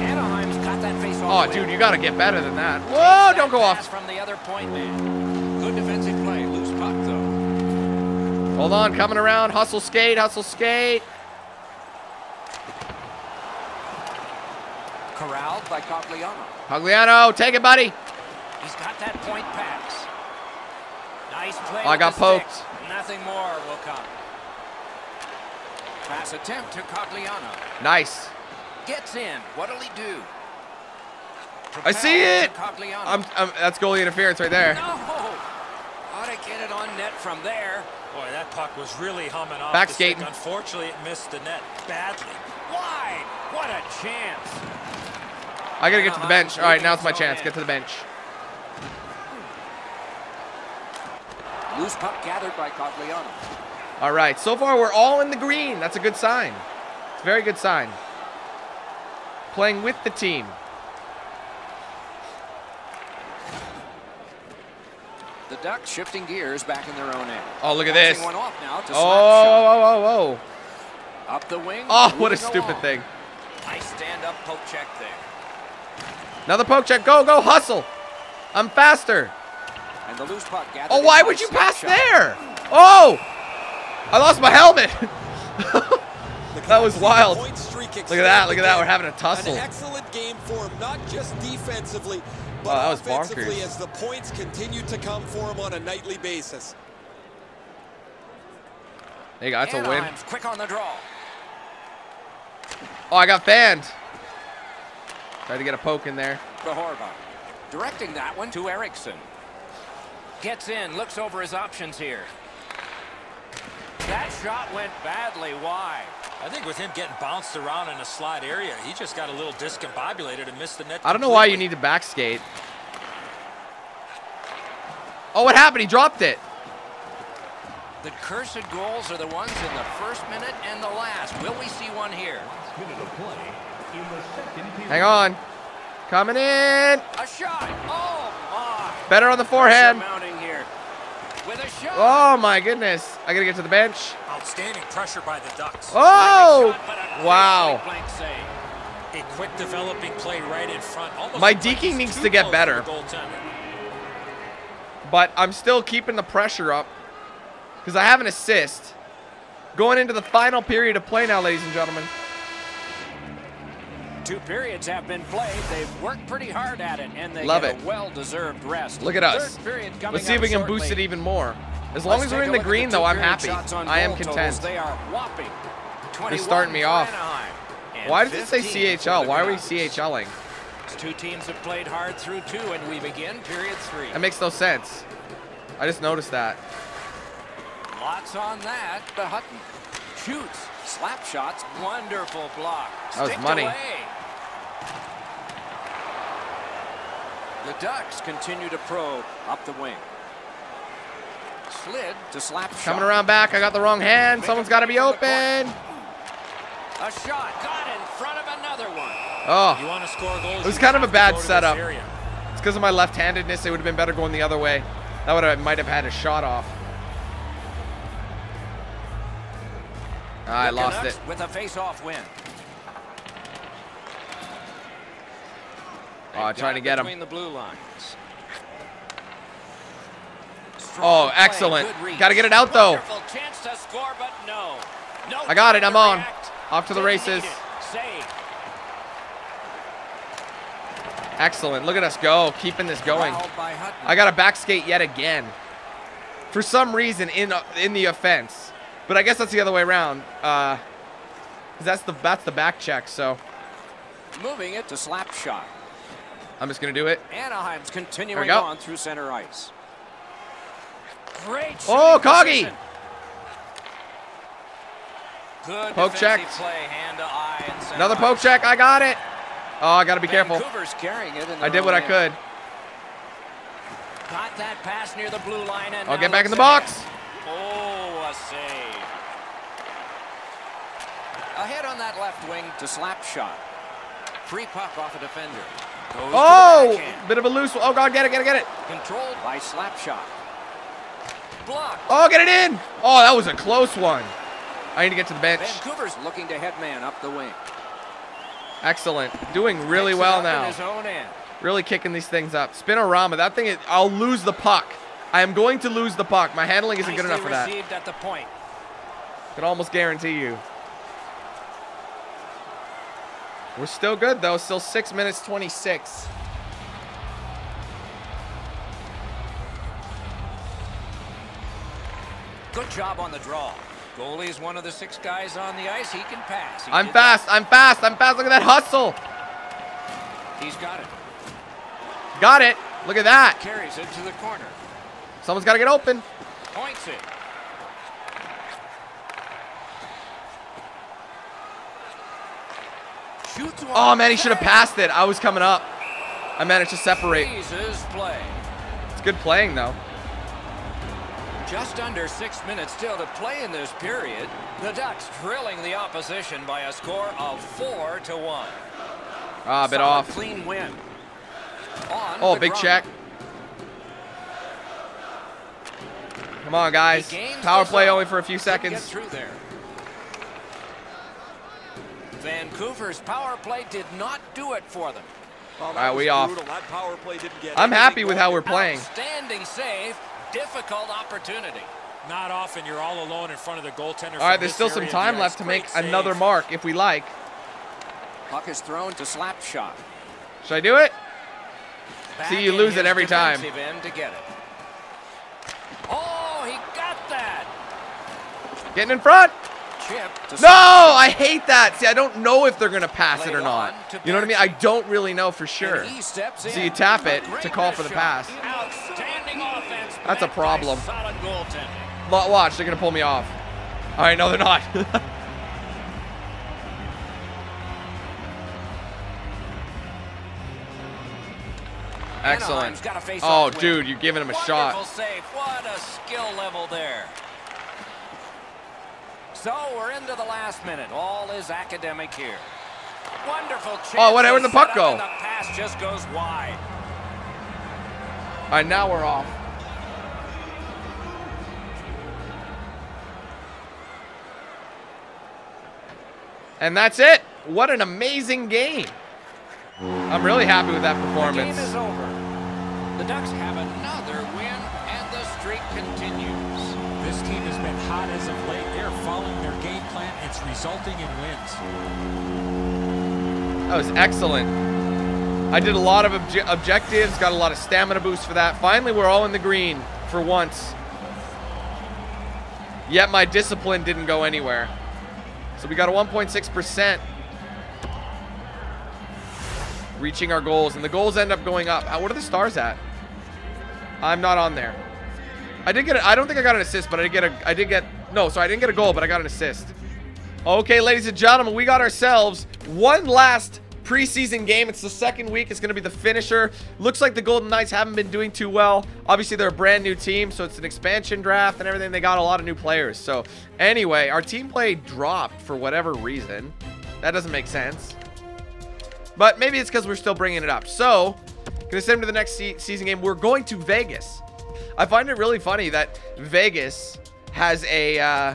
Anaheim's got that face Oh, dude, you got to get better than that. Whoa, don't go off. from the other point man. Good defensive Hold on, coming around. Hustle skate, hustle skate. Corralled by Cogliano. Pagliano, take it, buddy. He's got that point pass. Nice play. Oh, I got poked. stick. Nothing more will come. Pass attempt to Cogliano. Nice. Gets in. What'll he do? I see it. Cogliano. I'm, I'm, that's goalie interference right there. No! Ought to get it on net from there. Boy, that puck was really humming off Back the stick. skating. Unfortunately, it missed the net badly. Wide. What a chance. I got to get to the bench. All right, now it's my chance. Get to the bench. Loose puck gathered by Cogliano. All right, so far we're all in the green. That's a good sign. It's a very good sign. Playing with the team. The Ducks shifting gears back in their own end. Oh, look at this. One off now to Oh, oh, oh, oh. Up the wing. Oh, what a stupid along. thing. Nice stand-up poke check there. Another poke check. Go, go, hustle. I'm faster. And the loose puck Oh, why would you pass Slapshot. there? Oh! I lost my helmet. *laughs* That was wild. Look at that, look at that, we're having a tussle. An excellent game for him, not just defensively, but Oh, that was offensively bonkers. as the points continue to come for him on a nightly basis. There you go. That's a win. Quick on the draw. Oh, I got fanned. Tried to get a poke in there. The Directing that one to Erickson. Gets in, looks over his options here. That shot went badly wide. I think with him getting bounced around in a slide area, he just got a little discombobulated and missed the net. I don't know why you need to back skate. Oh, what happened? He dropped it. The cursed goals are the ones in the first minute and the last. Will we see one here? Minute of play in the second period. Hang on. Coming in. A shot. Oh, my. Better on the Pressure forehand. mounting here. With a shot. Oh, my goodness. I got to get to the bench. Outstanding pressure by the Ducks. Oh! Shot, but a great Wow. A quick developing play right in front. Almost My deking needs to get better. But I'm still keeping the pressure up because I have an assist. Going into the final period of play now, ladies and gentlemen. Two periods have been played. They've worked pretty hard at it, and they Love get it. a well-deserved rest. Look at us. Third period coming Let's see if we can shortly. boost it even more. As long Let's as we're in the green, the though, I'm happy. I am content. They are whopping. 21 starting me off. Why does it say CHL? Why are we. CHLing? Two teams have played hard through two, and we begin period three. That makes no sense. I just noticed that. Lots on that. The Hutton shoots, slap shots, wonderful block. That was Sticked money. away. The Ducks continue to probe up the wing. Slid to slap shot. Coming around back. I got the wrong hand. Someone's got to be open. A shot got in front of another one. Oh. You Oh, want to score goals? It was kind of a bad go to this setup. it's because of my left-handedness. It would have been better going the other way. That would have might have had a shot off. I lost Canucks it. with a face-off win. Oh, trying to get him. the blue lines. Oh, Strong play, excellent. Gotta get it out, though. Chance to score, but no. No I got it, I'm on. react. Off to the races. need it. Save. Excellent. Look at us go. Keeping this going. Fouled by Hutton. I got a back skate yet again. For some reason in in the offense. But I guess that's the other way around. Uh, that's the that's the back check. So Moving it to slap shot. I'm just gonna do it. Anaheim's continuing go. on through center ice. Great Oh, Coggy! position. Good Poke check. play, hand to eye and center Another poke ice. check. I got it. Oh, I gotta be careful. Vancouver's carrying it. I did what own I could. Got that pass near the blue line and I'll get back in the box. Oh, a save. Ahead on that left wing to slap shot. Free puck off a defender. Goes Oh, bit of a loose. one. Oh God, get it, get it, get it. Controlled by slap shot. Blocked. Oh, get it in. Oh, that was a close one. I need to get to the bench. Vancouver's looking to head man up the wing. Excellent. Doing really well now. his own end. Really kicking these things up. Spinorama. That thing, is, I'll lose the puck. I am going to lose the puck. My handling isn't good enough for that. at the point. Can almost guarantee you. We're still good though. Still six minutes twenty-six. Good job on the draw. Goalie is one of the six guys on the ice. He can pass. He I'm fast. I'm fast. I'm fast. Look at that hustle. He's got it. Got it. Look at that. Carries it to the corner. Someone's got to get open. Points it. Oh man, he should have passed it. I was coming up. I managed to separate. It's good playing though. Just under six minutes still to play in this period. The Ducks drilling the opposition by a score of four to one. Ah, a bit Solid off. Clean win. On Oh, big check. Come on, guys. Power play only for a few Couldn't Get seconds. through there. Vancouver's power play did not do it for them. That All right, we off. That power play didn't get I'm happy with how we're playing. Outstanding save. Difficult opportunity. Not often you're all alone in front of the goaltender. All from right, there's still some time left to make save. another mark if we like. Puck is thrown to slap shot. Should I do it? Back See, you lose it every time. End to get it. Oh, he got that. Getting in front. No, I hate that. See, I don't know if they're going to pass it or not. You know what I mean? I don't really know for sure. So you tap it to call for the pass. That's a problem. Solid goaltending. Wa- Watch, they're going to pull me off. All right, no, they're not. *laughs* Excellent. Anaheim's got a face Oh, dude, you're giving him a shot. What a skill level there. So we're into the last minute. All is academic here. Wonderful chance. Oh, what- where'd the puck go? The pass just goes wide. All right, now we're off. And that's it. What an amazing game. I'm really happy with that The performance. game is over. The Ducks have another win, and the streak continues. This team has been hot as of resulting in wins. That was excellent. I did a lot of obje- objectives, got a lot of stamina boost for that. Finally, we're all in the green for once. Yet my discipline didn't go anywhere. So we got a 1.6%. Reaching our goals, and the goals end up going up. What are the stars at? I'm not on there. I did get. A, I don't think I got an assist, but I did get a. I did get. No, sorry, I didn't get a goal, but I got an assist. Okay, ladies and gentlemen, we got ourselves one last preseason game. It's the second week. It's going to be the finisher. Looks like the Golden Knights haven't been doing too well. Obviously, they're a brand new team, so it's an expansion draft and everything. They got a lot of new players. So, anyway, our team play dropped for whatever reason. That doesn't make sense. But maybe it's because we're still bringing it up. So, gonna send him to the next se- season game. We're going to Vegas. I find it really funny that Vegas has a uh,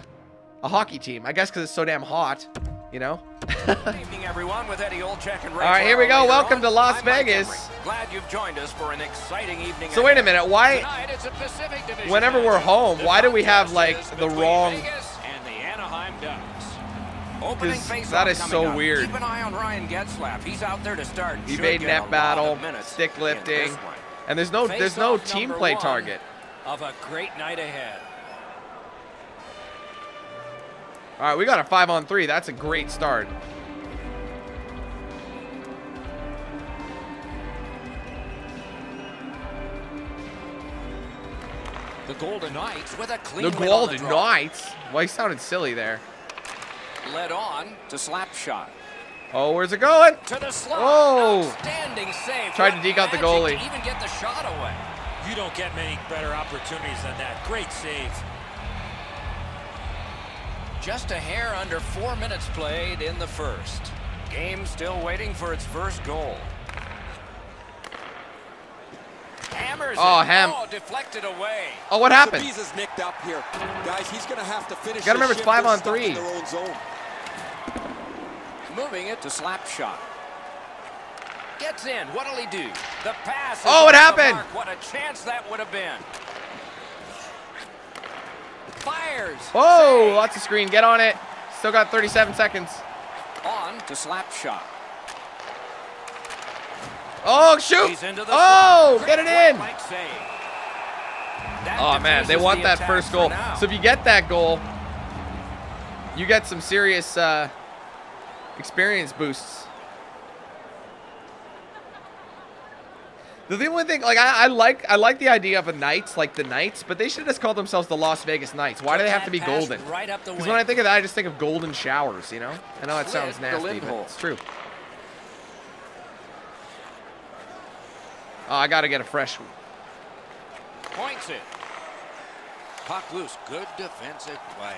a hockey team. I guess because it's so damn hot, you know. *laughs* Evening, everyone, with Eddie Olczyk and Ray All right, here we go. Welcome on. to Las I'm Vegas. Glad you've joined us for an exciting evening. So wait a minute, why- Tonight, it's a Pacific Division Whenever we're home, why do we have, like, the wrong- Vegas and the Anaheim Ducks. Opening face that is so weird. Keep an eye on Ryan Getzlaf. He's out there to start. Evade net battle, stick lifting, and there's no there's no team play target. Of a great night ahead. All right, we got a five on three. That's a great start. The Golden Knights with a clean The win on the Golden. Knights. Well, he sounded silly there. Led on to slap shot. Oh, where's it going? To the slot. Oh. Standing save. Tried to deke out the goalie. even get the shot away. You don't get many better opportunities than that. Great save. Just a hair under four minutes played in the first. Game still waiting for its first goal. Hammers Oh. Ham- Oh, deflected away. Oh, what happened? Bees nicked up here. Guys, he's going to have to finish Gotta remember it's five on stuck in three. their own zone. Moving it to slap shot. Gets in. What'll he do? The pass. Oh, what happened? mark. What a chance that would have been. Fires. Oh, Save. lots of screen. Get on it. Still got 37 seconds. On to slap shot. Oh, shoot. He's into the Oh, get it in. right save. That Oh, man. They want that first goal. So if you get that goal, you get some serious uh, experience boosts. The the only thing, like I, I like, I like the idea of a Knights, like the Knights, but they should have just called themselves the Las Vegas Knights. Why do they have to be golden? Right up the Because when I think of that, I just think of golden showers. You know, I know that sounds nasty, but it's true. Oh, I got to get a fresh one. Points it. Puck loose. Good defensive play.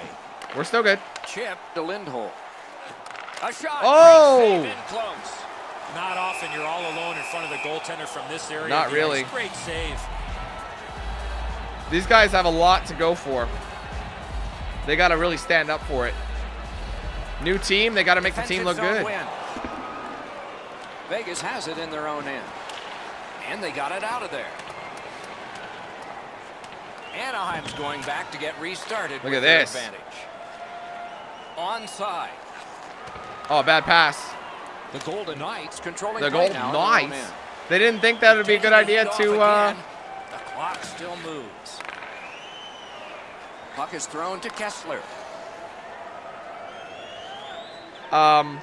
We're still good. Chip to Lindholm. A shot. Oh! Great save in close. Not often you're all alone in front of the goaltender from this area. Not of the ice. really. Great save. These guys have a lot to go for. They got to really stand up for it. New team, they got to make the team look good. win. Vegas has it in their own end. And they got it out of there. Anaheim's going back to get restarted Look with at this. advantage. Onside. Oh, bad pass. The Golden Knights controlling The Golden goal, now in their own nice. They didn't think that would be a good idea to. Uh. The clock still moves. Puck is thrown to Kesler. um,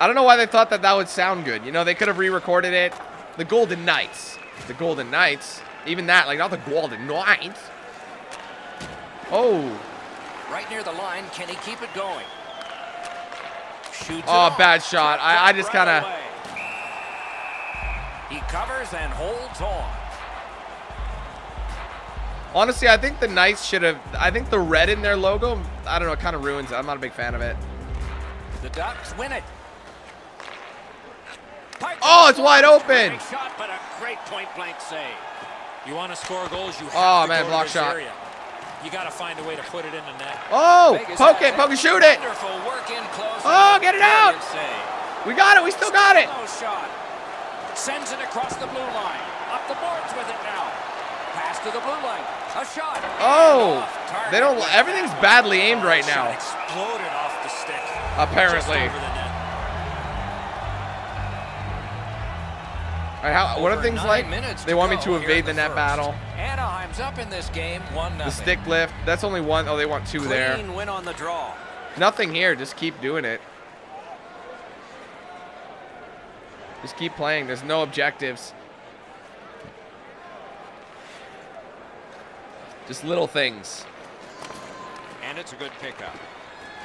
I don't know why they thought that that would sound good. You know, they could have re-recorded it. The Golden Knights. The Golden Knights. Even that, like not the Golden Knights. Oh. Right near the line. Can he keep it going? Oh, bad shot. I- I just kinda- He covers and holds on. Honestly, I think the Knights should have. I think the red in their logo, I don't know, it kind of ruins it. I'm not a big fan of it. The Ducks win it. Oh, it's wide open. Shot, but a great point-blank save. You want to score goals, you oh, have Oh, man, block shot. area. You got to find a way to put it in the net. Oh, Vegas poke it, poke it, shoot it. Wonderful work in close. Oh, get it out. We got it. We still got it. Shot. Sends it across the blue line. Up the boards with it now. Pass to the blue line. A shot. Oh, they don't. Everything's badly aimed right now. exploded off the stick. Apparently. Right, how, what are things like? They want me to evade the net battle. Anaheim's up in this game, one The stick lift. That's only one. Oh, they want two Clean there. win on the draw. Nothing here. Just keep doing it. Just keep playing. There's no objectives. Just little things. And it's a good pickup.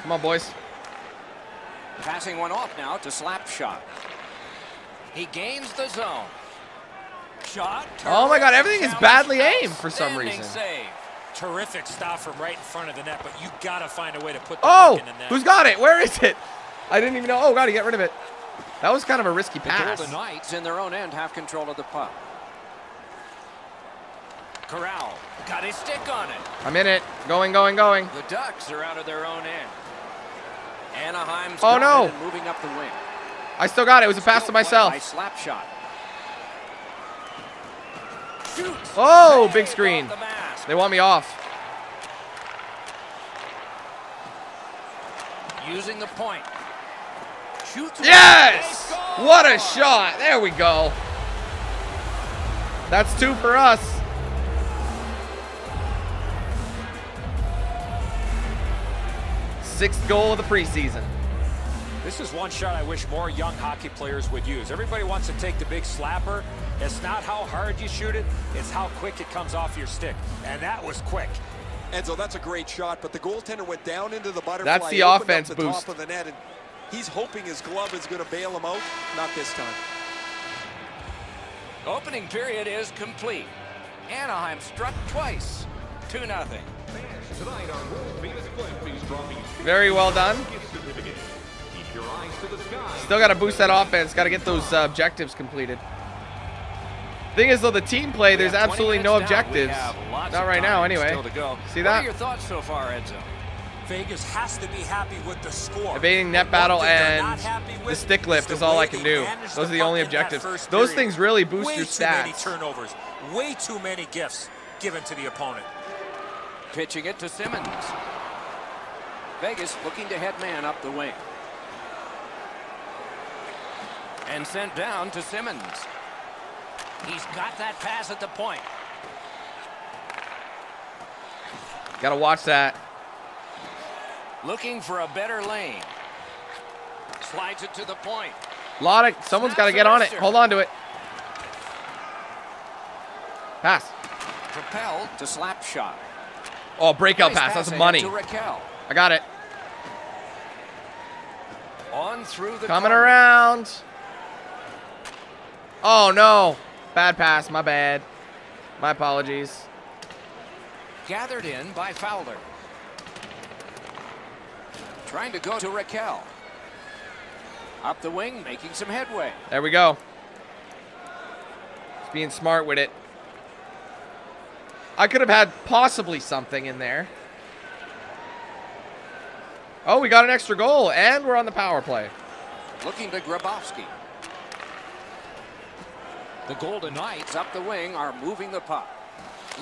Come on, boys. Passing one off now to slap shot. He gains the zone. Shot. Oh my God, everything is badly aimed for some reason. Save. Terrific stop from right in front of the net, but you got to find a way to put the Oh, puck in the net. who's got it? Where is it? I didn't even know. Oh, God, to get rid of it. That was kind of a risky The pass. Golden Knights in their own end have control of the puck. Corral got his stick on it. I'm in it. Going, going, going. The Ducks are out of their own end. Anaheim's Oh, no. moving up the wing. I still got it. It was a pass to myself. By slap shot. Oh, big screen. off the mask. They want me off. Using the point. Shoots. Yes! What a shot. There we go. That's two for us. sixth goal of the preseason. This is one shot I wish more young hockey players would use. Everybody wants to take the big slapper. It's not how hard you shoot it, it's how quick it comes off your stick. And that was quick. Edzo, that's a great shot, but the goaltender went down into the butterfly. That's the opened up offense the boost. Top of the net, and he's hoping his glove is going to bail him out. Not this time. Opening period is complete. Anaheim struck twice. 2 nothing. Fans, tonight our world famous Glenn Trophy Very well done. Still got to boost that offense. Got to get those uh, objectives completed. Thing is, though, the team play, there's We have 20 absolutely no minutes down. We objectives. Not right now, anyway. Still to go. See What are that? your thoughts so far, Edzo? Vegas has to be happy with the score. Evading net battle and the with stick lift is all I can do. Those are the only objectives. Those period. things really boost Way your too many stats. turnovers. Way too many gifts given to the opponent. Pitching it to Simmons. Vegas looking to head man up the wing. And sent down to Simmons. He's got that pass at the point. Got to watch that. Looking for a better lane. Slides it to the point. Lot of someone's got to get on it. Hold on to it. Pass. Propelled to slap shot. Oh, breakout Nice pass. That's money. I got it. On through the Coming corner. around. Oh no. Bad pass. My bad. My apologies. Gathered in by Fowler. Trying to go to Rakell. Up the wing, making some headway. There we go. Just being smart with it. I could have had possibly something in there. Oh, we got an extra goal, and we're on the power play. Looking to Grabowski. The Golden Knights up the wing are moving the puck.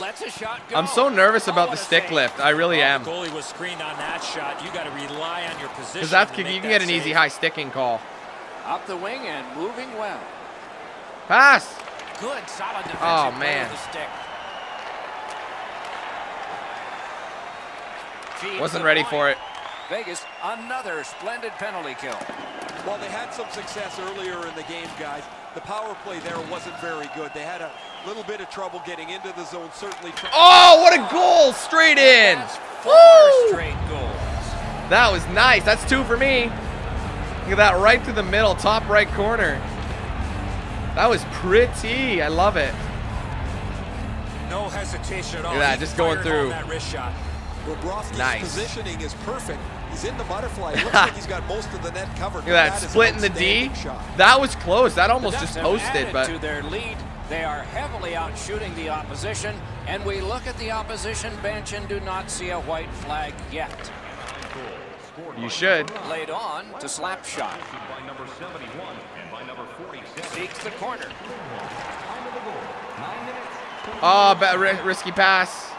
Lets a shot go. I'm so nervous Oh, about what the stick save. lift. I really oh, Well, am. The goalie was screened on that shot. You got to rely on your position. Because that's to you can that get an easy high sticking call. Up the wing and moving well. Pass. Good, solid defensive Oh, play man. with the stick. Feeds Wasn't ready point. for it. Vegas, another splendid penalty kill. Well, they had some success earlier in the game, guys, the power play there wasn't very good. They had a little bit of trouble getting into the zone, certainly. Oh, what a goal! Straight in. Four straight goals. That was nice. That's two for me. Look at that right through the middle, top right corner. That was pretty. I love it. No hesitation at all. Look at that, just going through. that wrist shot. Bobrovsky's Nice. positioning is perfect. He's in the butterfly. *laughs* Looks like he's got most of the net covered. Look at that, is an splitting the D. shot. That was close. That almost just posted, but to their lead. They are heavily out shooting the opposition, and we look at the opposition bench and do not see a white flag yet. You should. Laid on to slap shot. By number 71 and by number 47. Seeks the corner. Time of the goal. Nine minutes. Oh, ba- risky pass.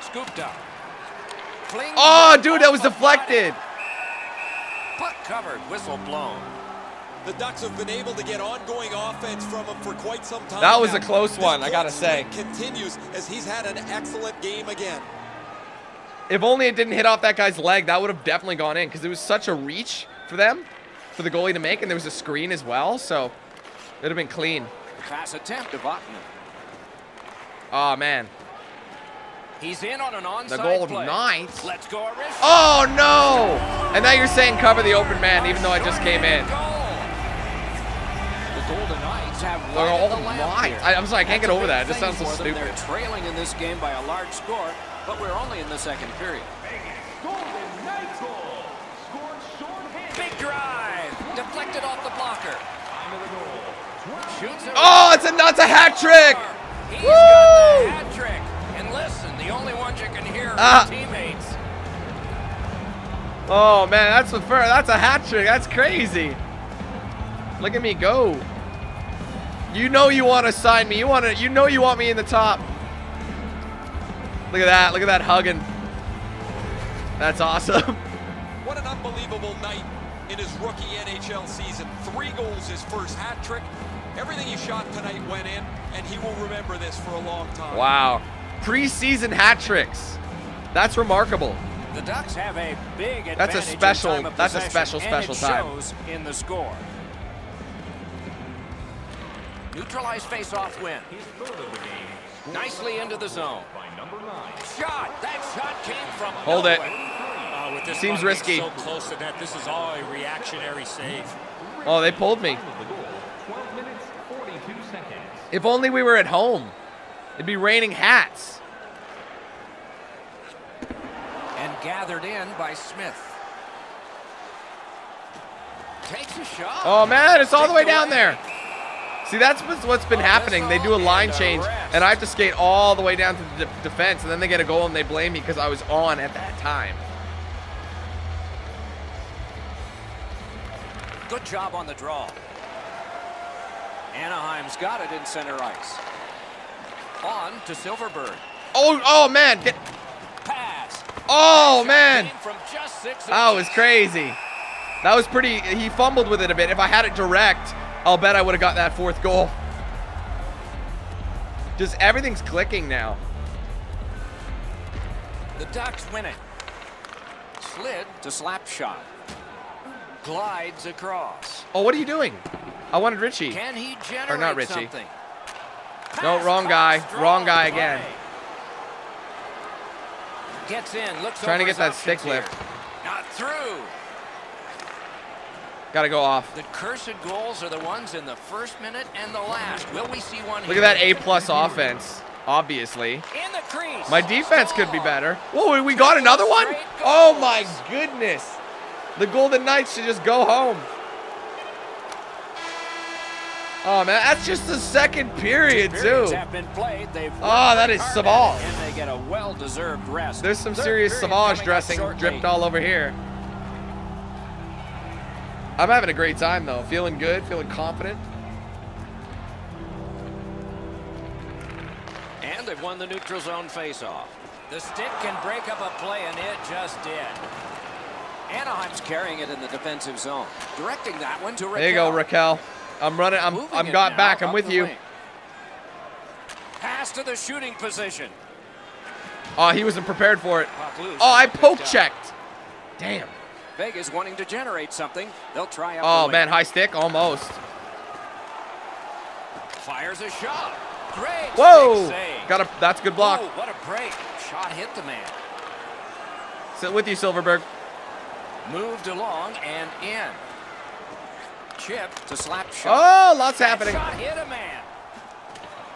Scooped up. Flings Oh, dude, that was deflected. Puck covered, whistle blown. The Ducks have been able to get ongoing offense from him for quite some time. That was now. a close This one, I gotta say. Continues as he's had an excellent game again. If only it didn't hit off that guy's leg, that would have definitely gone in because it was such a reach for them, for the goalie to make, and there was a screen as well, so it would have been clean. Pass attempt to Vatanen. Oh, man. He's in on an onside The Golden play. Knights. Let's go, Oh, no! And now you're saying cover the open man, even though I just came in. The Golden Knights have The Golden the Knights. here. I- I'm sorry, I can't That's get over that. It just sounds so stupid. They're trailing in this game by a large score, but we're only in the second period. Golden Knights goal. Scored shorthanded. Big drive, deflected off the blocker. Time of the goal. Oh, it's a nuts a hat trick! He's Woo! got the hat trick. And listen, the only ones you can hear are Ah. his teammates. Oh man, that's the first. That's a hat trick. That's crazy. Look at me go. You know you want to sign me. You want to. You know you want me in the top. Look at that. Look at that hugging. That's awesome. *laughs* What an unbelievable night in his rookie NHL season. Three goals, his first hat trick. Everything he shot tonight went in, and he will remember this for a long time. Wow. Preseason hat tricks. That's remarkable. The Ducks have a big That's a special- that's a possession, special, and special it time. shows in the score. Neutralized face-off win. His third of the game. Nicely into the zone. By number nine. Shot. That shot came from Hold it. Uh, with this Seems risky. So close to net, this is all a reactionary save. Oh, they pulled me. Time of the goal, 12 minutes, 42 seconds. If only we were at home. It'd be raining hats. And gathered in by Smith. Takes a shot. Oh man, it's all the way down there. See, that's what's what's been happening. They do a line change, And and I have to skate all the way down to the de- defense, and then they get a goal and they blame me because I was on at that time. Good job on the draw. Anaheim's got it in center ice. On to Silfverberg. Oh, oh man, get, Pass. oh man, From just six that was crazy. That was pretty. He fumbled with it a bit. If I had it direct, I'll bet I would have got that fourth goal. Just everything's clicking now. The Ducks win it. Slid to slap shot. Glides across. Oh, what are you doing? I wanted Ritchie. Can he generate Or not Ritchie. something? No, wrong guy. Wrong guy again. Gets in, looks Trying to get that stick lift. Not through. Gotta go off. The cursed goals are the ones in the first minute and the last. Will we see one Look here? at that A plus offense. Obviously. In the crease. My defense could be better. Whoa, we got another one? Oh my goodness. The Golden Knights should just go home. Oh man, that's just the second period too. have been played. Oh, that is Savage. And they get a well-deserved rest. There's some Third serious Savage dressing dripped all over here. I'm having a great time though. Feeling good, feeling confident. And they've won the neutral zone face-off. The stick can break up a play, and it just did. Anaheim's carrying it in the defensive zone, directing that one to Rakell. There you go, Rakell. I'm running. I'm Moving I'm got now back. I'm with you. Pass to the shooting position. Oh, he wasn't prepared for it. Oh, I poke checked. Damn. Vegas wanting to generate something. They'll try up Oh man, high stick almost. Fires a shot. Great. Whoa! Got a. That's a good block. Oh, what a break. Shot hit the man. Sit with you, Silfverberg. Moved along and in. Chip to slap shot. Oh, lots That happening. shot hit a man.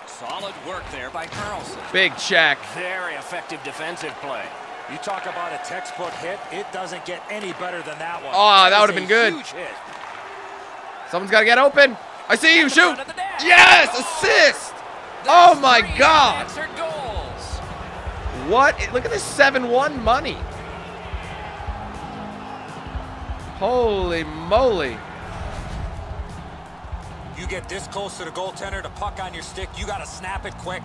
Solid work there by Carlson. Big check. Very effective defensive play. You talk about a textbook hit, it doesn't get any better than that one. Oh, that is would've been good. Huge hit. Someone's got to get open. I see you. Shoot. front of the. Yes, assist. Oh my three God. unanswered goals. What? Look at this 7-1 money. Holy moly. You get this close to the goaltender, the puck on your stick, you got to snap it quick.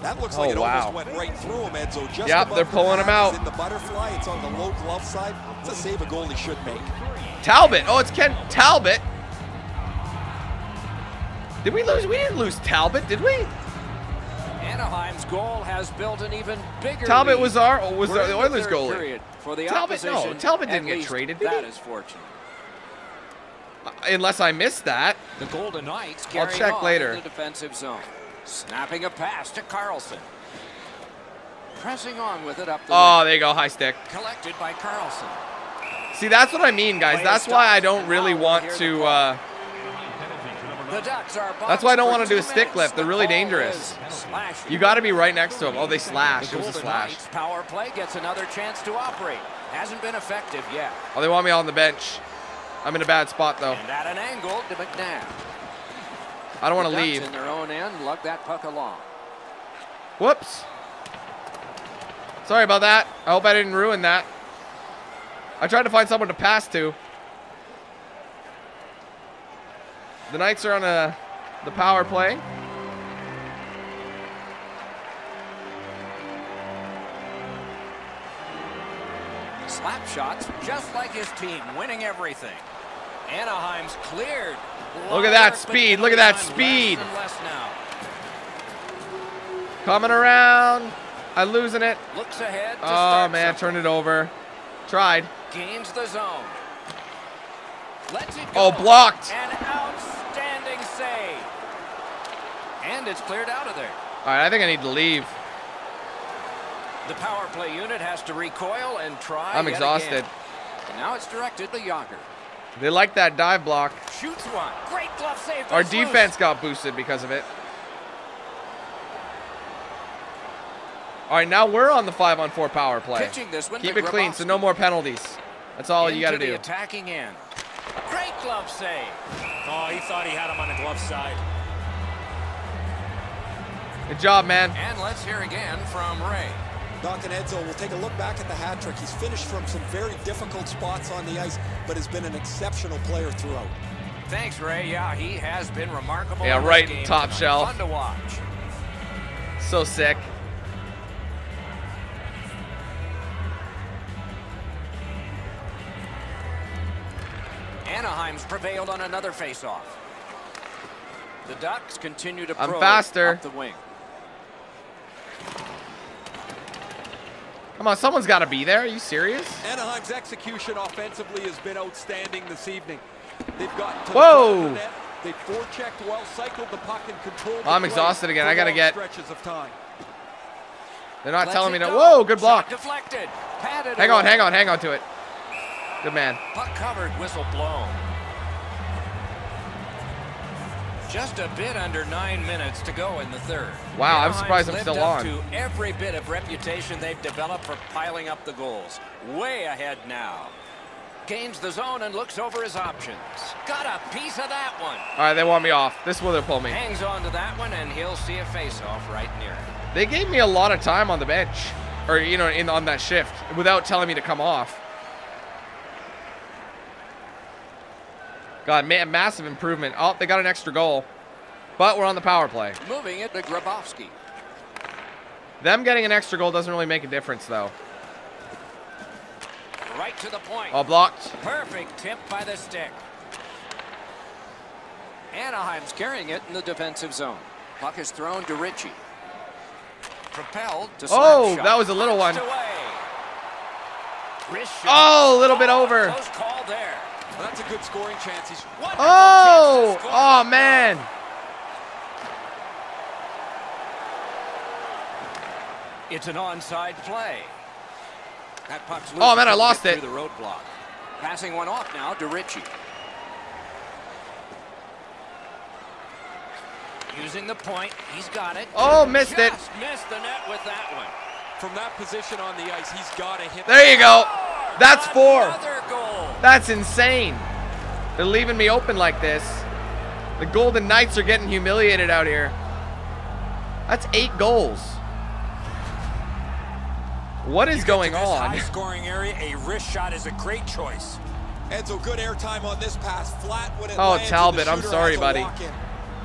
That looks Oh, like it wow. almost went right through him, Edzo. Just Yep, they're the pulling him out. In the butterfly, it's on the low glove side. It's a save a goalie should make. Talbot. Oh, it's Cam Talbot. Did we lose? We didn't lose Talbot, did we? Anaheim's goal has built an even bigger Talbot lead. was our was We're the Oilers third goalie. For the Talbot- no, Talbot didn't get traded, did That he? is fortunate. Uh, Unless I missed that. The Golden Knights I'll carrying check on later. in the defensive zone. Snapping a pass to Carlson. Pressing on with it up the Oh, wing. there you go, high stick. Collected by Carlson. See, that's what I mean, guys. That's why I don't really want to. Uh, The Ducks are That's why I don't wanna do a stick lift. They're really dangerous. you got to be right next to them. Oh, they The. It was a slash. Knights power play gets another chance to operate. Hasn't been effective yet. Oh, they want me on the bench. I'm in a bad spot though. And at an angle to McNabb. I don't want to leave. in their own end lug that puck along. Whoops. Sorry about that. I hope I didn't ruin that. I tried to find someone to pass to. The Knights are on a the power play. Slap shots, just like his team, winning everything. Anaheim's cleared. Look at that speed, look at that speed. Less less now. Coming around. I'm losing it. Looks ahead. To Oh man, something. turn it over. Tried. Gains the zone. Lets it Oh, blocked. An outstanding save. And it's cleared out of there. All right, I think I need to leave. The power play unit has to recoil and try. I'm exhausted. now it's directed to Yager. They like that dive block. Shoots one. Great glove save. Our goes loose. defense got boosted because of it. All right, now we're on the five on four power play. Pitching this one Keep it clean, so no more penalties. That's all you got to do. attacking end. Great glove save. Oh, he thought he had him on the glove side. Good job, man. And let's hear again from Ray. Doc and Edzo will take a look back at the hat trick. He's finished from some very difficult spots on the ice, but has been an exceptional player throughout. Thanks, Ray. Yeah, he has been remarkable. Yeah, right game top tonight. shelf. Fun to watch. So sick. Anaheim's prevailed on another faceoff. The Ducks continue to I'm faster. up the wing. Come on, someone's got to be there. Are you serious? Anaheim's execution offensively has been outstanding this evening. They've gotten to Whoa. the net. They forechecked well, cycled the puck and controlled the I'm exhausted again. I gotta get- stretches of time. They're not Lets telling me to. go. Whoa, good block. deflected. Patted Hang on, hang on, hang on to it. Good man. Puck covered, whistle blown. Just a bit under nine minutes to go in the third. Wow, I'm surprised I'm still on. To every bit of reputation they've developed for piling up the goals. Way ahead now. Gains the zone and looks over his options. Got a piece of that one. All right, they want me off. This will they pull me. Hangs on to that one, and he'll see a face-off right near it. They gave me a lot of time on the bench, or you know, in on that shift, without telling me to come off. God, man, massive improvement. Oh, they got an extra goal, but we're on the power play. Moving it to Grabowski. Them getting an extra goal doesn't really make a difference, though. Right to the point. All blocked. Perfect tip by the stick. Anaheim's carrying it in the defensive zone. Puck is thrown to Ritchie. Propelled to Oh, that was a little one. Away. Wrist shot. Oh, a little bit over. Close call there. Well, that's a good scoring chance. He's Wonderful Oh, chance oh man. It's an onside play. That puck's loose. Oh, man, I lost it. Through the roadblock. Passing one off now to Ritchie. Using the point, he's got it. Oh, missed it. Missed the net with that one. from that position on the ice. He's got to hit. There you go. That's four. That's insane. They're leaving me open like this. The Golden Knights are getting humiliated out here. That's eight goals. What is going To this on? high scoring area, a wrist shot is a great choice. Edzo, good airtime on this pass. Flat when it Oh, lands, Talbot, I'm sorry, buddy.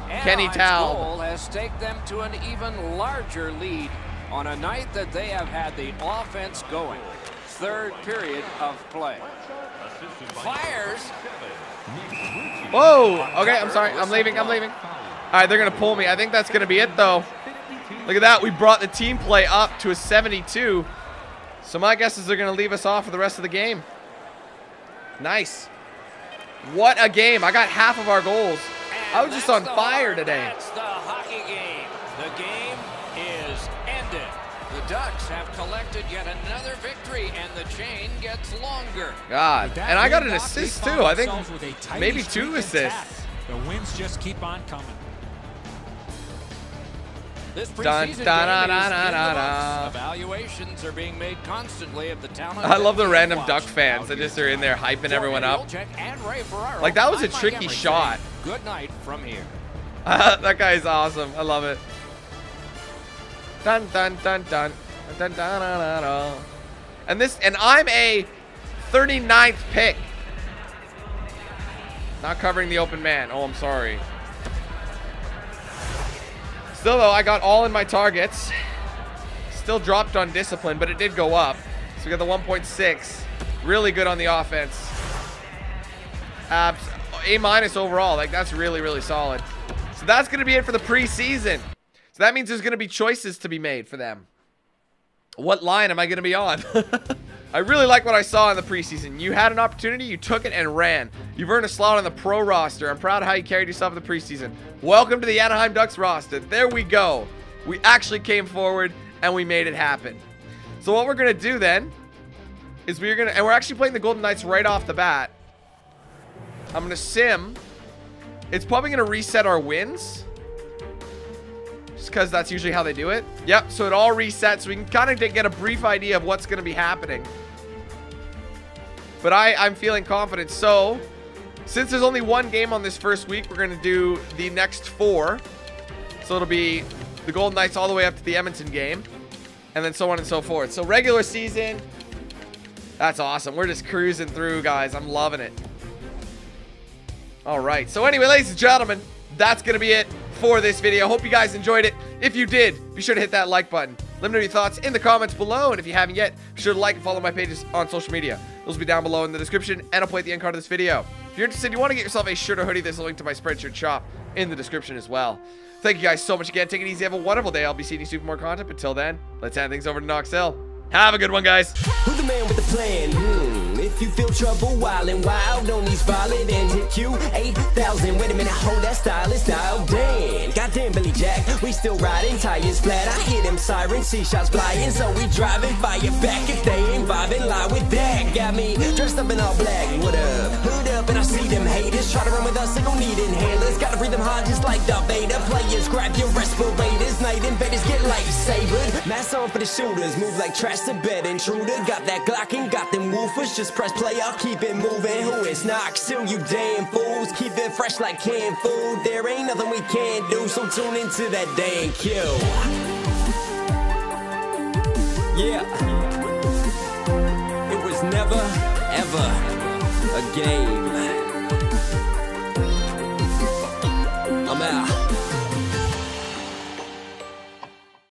Kenny Anaheim's Tal. goal has staked them to an even larger lead on a night that they have had the offense going. Third period of play. Fires. Whoa. Okay, I'm sorry. I'm leaving. I'm leaving. All right, they're going to pull me. I think that's going to be it, though. Look at that. We brought the team play up to a 72. So my guess is they're going to leave us off for the rest of the game. Nice. What a game. I got half of our goals. I was just on fire today. God. And I got an assist, too. I think themselves with a tight maybe two assists. The wins just keep on coming. This preseason dun, dun, dun, dun, dun. Evaluations are being made constantly of the talent. I love the random. Duck fans that just are in there hyping everyone up. And Ray Ferraro. Like, that was a tricky shot. Good night from here. *laughs* that guy is awesome. I love it. Dun dun dun dun dun dun dun dun. dun. And this and I'm a 39th pick. Not covering the open man. Oh, I'm sorry. Still though, I got all in my targets. Still dropped on discipline, but it did go up. So we got the 1.6. Really good on the offense. A minus overall. Like that's really, really solid. So that's gonna be it for the preseason. So that means there's gonna be choices to be made for them. What line am I gonna be on? *laughs* I really like what I saw in the preseason. You had an opportunity, you took it and ran. You've earned a slot on the pro roster. I'm proud of how you carried yourself in the preseason. Welcome to the Anaheim Ducks roster. There we go. We actually came forward and we made it happen. So what we're going to do then is we're going to, and we're actually playing the Golden Knights right off the bat. I'm going to sim. It's probably going to reset our wins. Just because that's usually how they do it. Yep, so it all resets. So we can kind of get a brief idea of what's going to be happening. But I, I'm feeling confident. So, since there's only one game on this first week, we're going to do the next four. So it'll be the Golden Knights all the way up to the Edmonton game. And then so on and so forth. So regular season, that's awesome. We're just cruising through, guys. I'm loving it. All right. So anyway, ladies and gentlemen, that's going to be it for this video. Hope you guys enjoyed it. If you did, be sure to hit that like button. Let me know your thoughts in the comments below. And if you haven't yet, be sure to like and follow my pages on social media. Those will be down below in the description, and I'll play at the end card of this video. If you're interested, you want to get yourself a shirt or hoodie, there's a link to my Spreadshirt shop in the description as well. Thank you guys so much again. Take it easy. Have a wonderful day. I'll be seeing you soon for more content. Until then, let's hand things over to Knox Hill. Have a good one, guys. If you feel trouble wild and wild on these violent and hit you 8,000. Wait a minute, hold that style is dialed in. Goddamn Billy Jack, we still riding tires flat. I hear them sirens, see shots flying, so we driving fire back if they ain't vibing. Lie with that. Got me dressed up in all black. What up? Up and I see them haters try to run with us. They gon' need inhalers. Gotta breathe them hard just like Darth Vader. Players grab your respirators. Night invaders get lightsabered. Mask on for the shooters. Move like trash to bed intruder. Got that Glock and got them woofers. Just press play, I'll keep it moving. Who is Knox Hill, you damn fools? Keep it fresh like canned food. There ain't nothing we can't do, so tune into that damn cue. Yeah. It was never, ever a game.